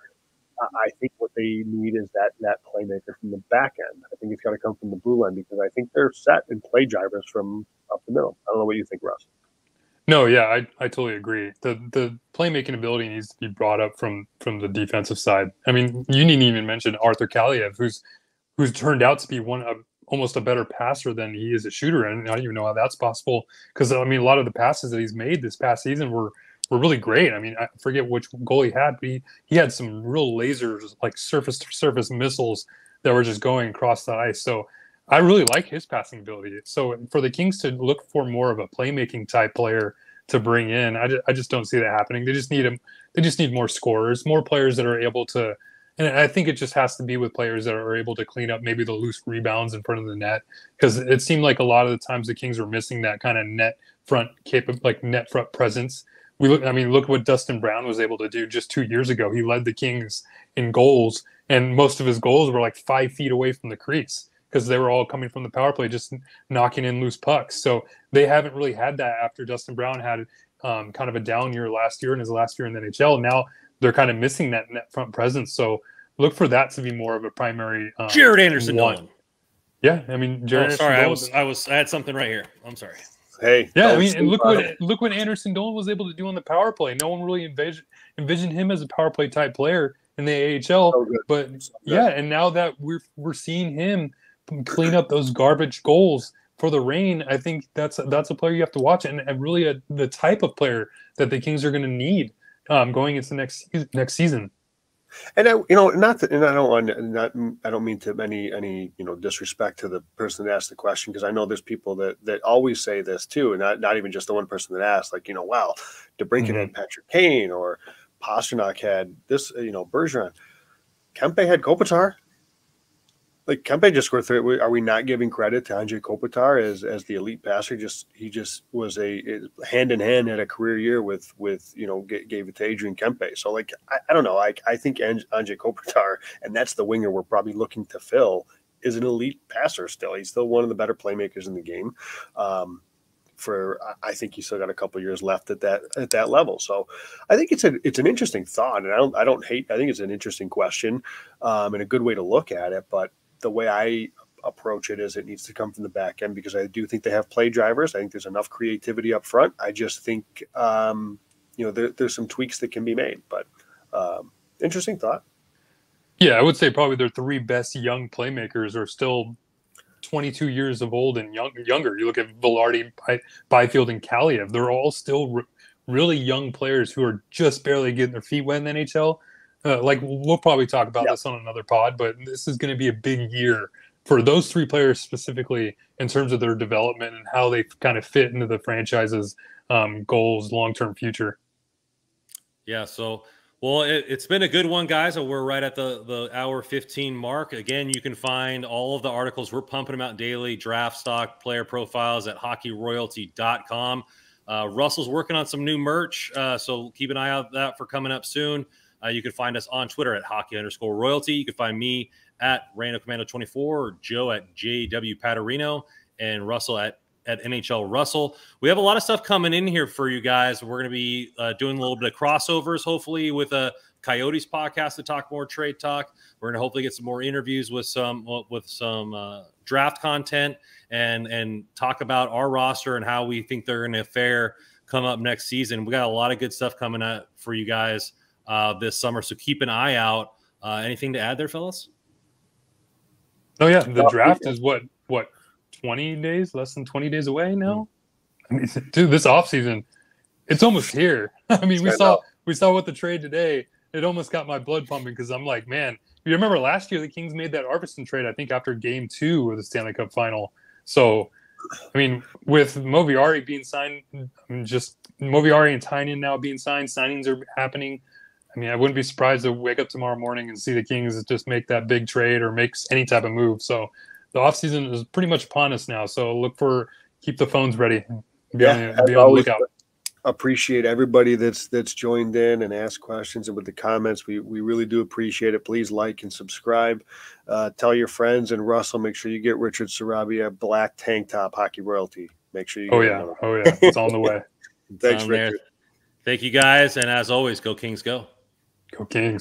I think what they need is that that playmaker from the back end. I think it's got to come from the blue line because I think they're set in play drivers from up the middle. I don't know what you think, Russ. No, yeah, I, I totally agree. The the playmaking ability needs to be brought up from from the defensive side. I mean, you didn't even mention Arthur Kaliyev, who's who's turned out to be one of almost a better passer than he is a shooter, and I don't even know how that's possible. Because I mean, a lot of the passes that he's made this past season were were really great. I mean, I forget which goal he had, but he, he had some real lasers, like surface to surface missiles that were just going across the ice. So I really like his passing ability. So for the Kings to look for more of a playmaking type player to bring in, I just, I just don't see that happening. They just need him. They just need more scorers, more players that are able to and I think it just has to be with players that are able to clean up maybe the loose rebounds in front of the net because it seemed like a lot of the times the Kings were missing that kind of net front capable like net front presence. We look, I mean, look what Dustin Brown was able to do just two years ago. He led the Kings in goals, and most of his goals were like five feet away from the crease because they were all coming from the power play, just knocking in loose pucks. So they haven't really had that after Dustin Brown had um, kind of a down year last year in his last year in the NHL. Now they're kind of missing that net front presence. So look for that to be more of a primary. Um, Jaret Anderson-Dolan. Yeah, I mean, Jaret. Oh, sorry, I was, I was, I had something right here. I'm sorry. Hey, yeah, I mean, and look what look what Anderson-Dolan was able to do on the power play. No one really envisioned envisioned him as a power play type player in the AHL, so but yeah, and now that we're we're seeing him clean up those garbage goals for the Reign, I think that's that's a player you have to watch, and, and really a, the type of player that the Kings are going to need um, going into next next season. And I, you know, not that, and I don't want, not, I don't mean to any, any, you know, disrespect to the person that asked the question because I know there's people that that always say this too, and not, not even just the one person that asked, like, you know, wow, DeBrincat mm-hmm. had Patrick Kane or Pastrnak had this, you know, Bergeron, Kempe had Kopitar like Kempe just scored three. Are we not giving credit to Anze Kopitar as as the elite passer? Just he just was a hand in hand had a career year with with you know gave it to Adrian Kempe. So like I, I don't know. I I think Anze Kopitar and that's the winger we're probably looking to fill is an elite passer. Still, he's still one of the better playmakers in the game. Um, for I think he's still got a couple years left at that at that level. So I think it's a it's an interesting thought, and I don't I don't hate. I think it's an interesting question um, and a good way to look at it. But the way I approach it is it needs to come from the back end because I do think they have play drivers. I think there's enough creativity up front. I just think um, you know there, there's some tweaks that can be made, but um, interesting thought. Yeah, I would say probably their three best young playmakers are still 22 years of old and young, younger. You look at Vilardi, By, Byfield, and Kaliyev. They're all still re- really young players who are just barely getting their feet wet in the NHL uh, like we'll probably talk about this on another pod, but this is going to be a big year for those three players specifically in terms of their development and how they kind of fit into the franchise's um, goals, long term future. Yeah. So, well, it, has been a good one, guys. We're right at the the hour 15 mark. Again, you can find all of the articles. We're pumping them out daily, draft stock, player profiles at hockeyroyalty.com. Uh, Russell's working on some new merch, uh, so keep an eye out that for coming up soon. Uh, you can find us on Twitter at hockey underscore royalty. You can find me at Rando Commando 24 or Joe at JW Paterino and Russell at at NHL Russell. We have a lot of stuff coming in here for you guys. We're going to be uh, doing a little bit of crossovers, hopefully, with a Coyotes podcast to talk more trade talk. We're going to hopefully get some more interviews with some with some uh, draft content and and talk about our roster and how we think they're going to fare come up next season. We got a lot of good stuff coming up for you guys uh, this summer, so keep an eye out. Uh, anything to add there, fellas? Oh yeah, the draft is what what twenty days, less than twenty days away now. I mean, dude, this offseason, it's almost here. I mean, we saw we saw what the trade today. It almost got my blood pumping because I'm like, man, you remember last year the Kings made that Arvidsson trade? I think after Game Two of the Stanley Cup Final. So, I mean, with Moverare being signed, I mean, just Moverare and Tynan now being signed, signings are happening. I mean, I wouldn't be surprised to wake up tomorrow morning and see the Kings just make that big trade or makes any type of move. So the offseason is pretty much upon us now. So look for keep the phones ready. Be yeah, on, be on the lookout. Appreciate everybody that's that's joined in and asked questions and with the comments. We we really do appreciate it. Please like and subscribe. Uh, tell your friends and Russell. Make sure you get Richard Sarabia black tank top hockey royalty. Make sure you. Oh yeah, oh yeah, it's on the way. Thanks, Richard. Thank you guys, and as always, go Kings, go. Go Kings.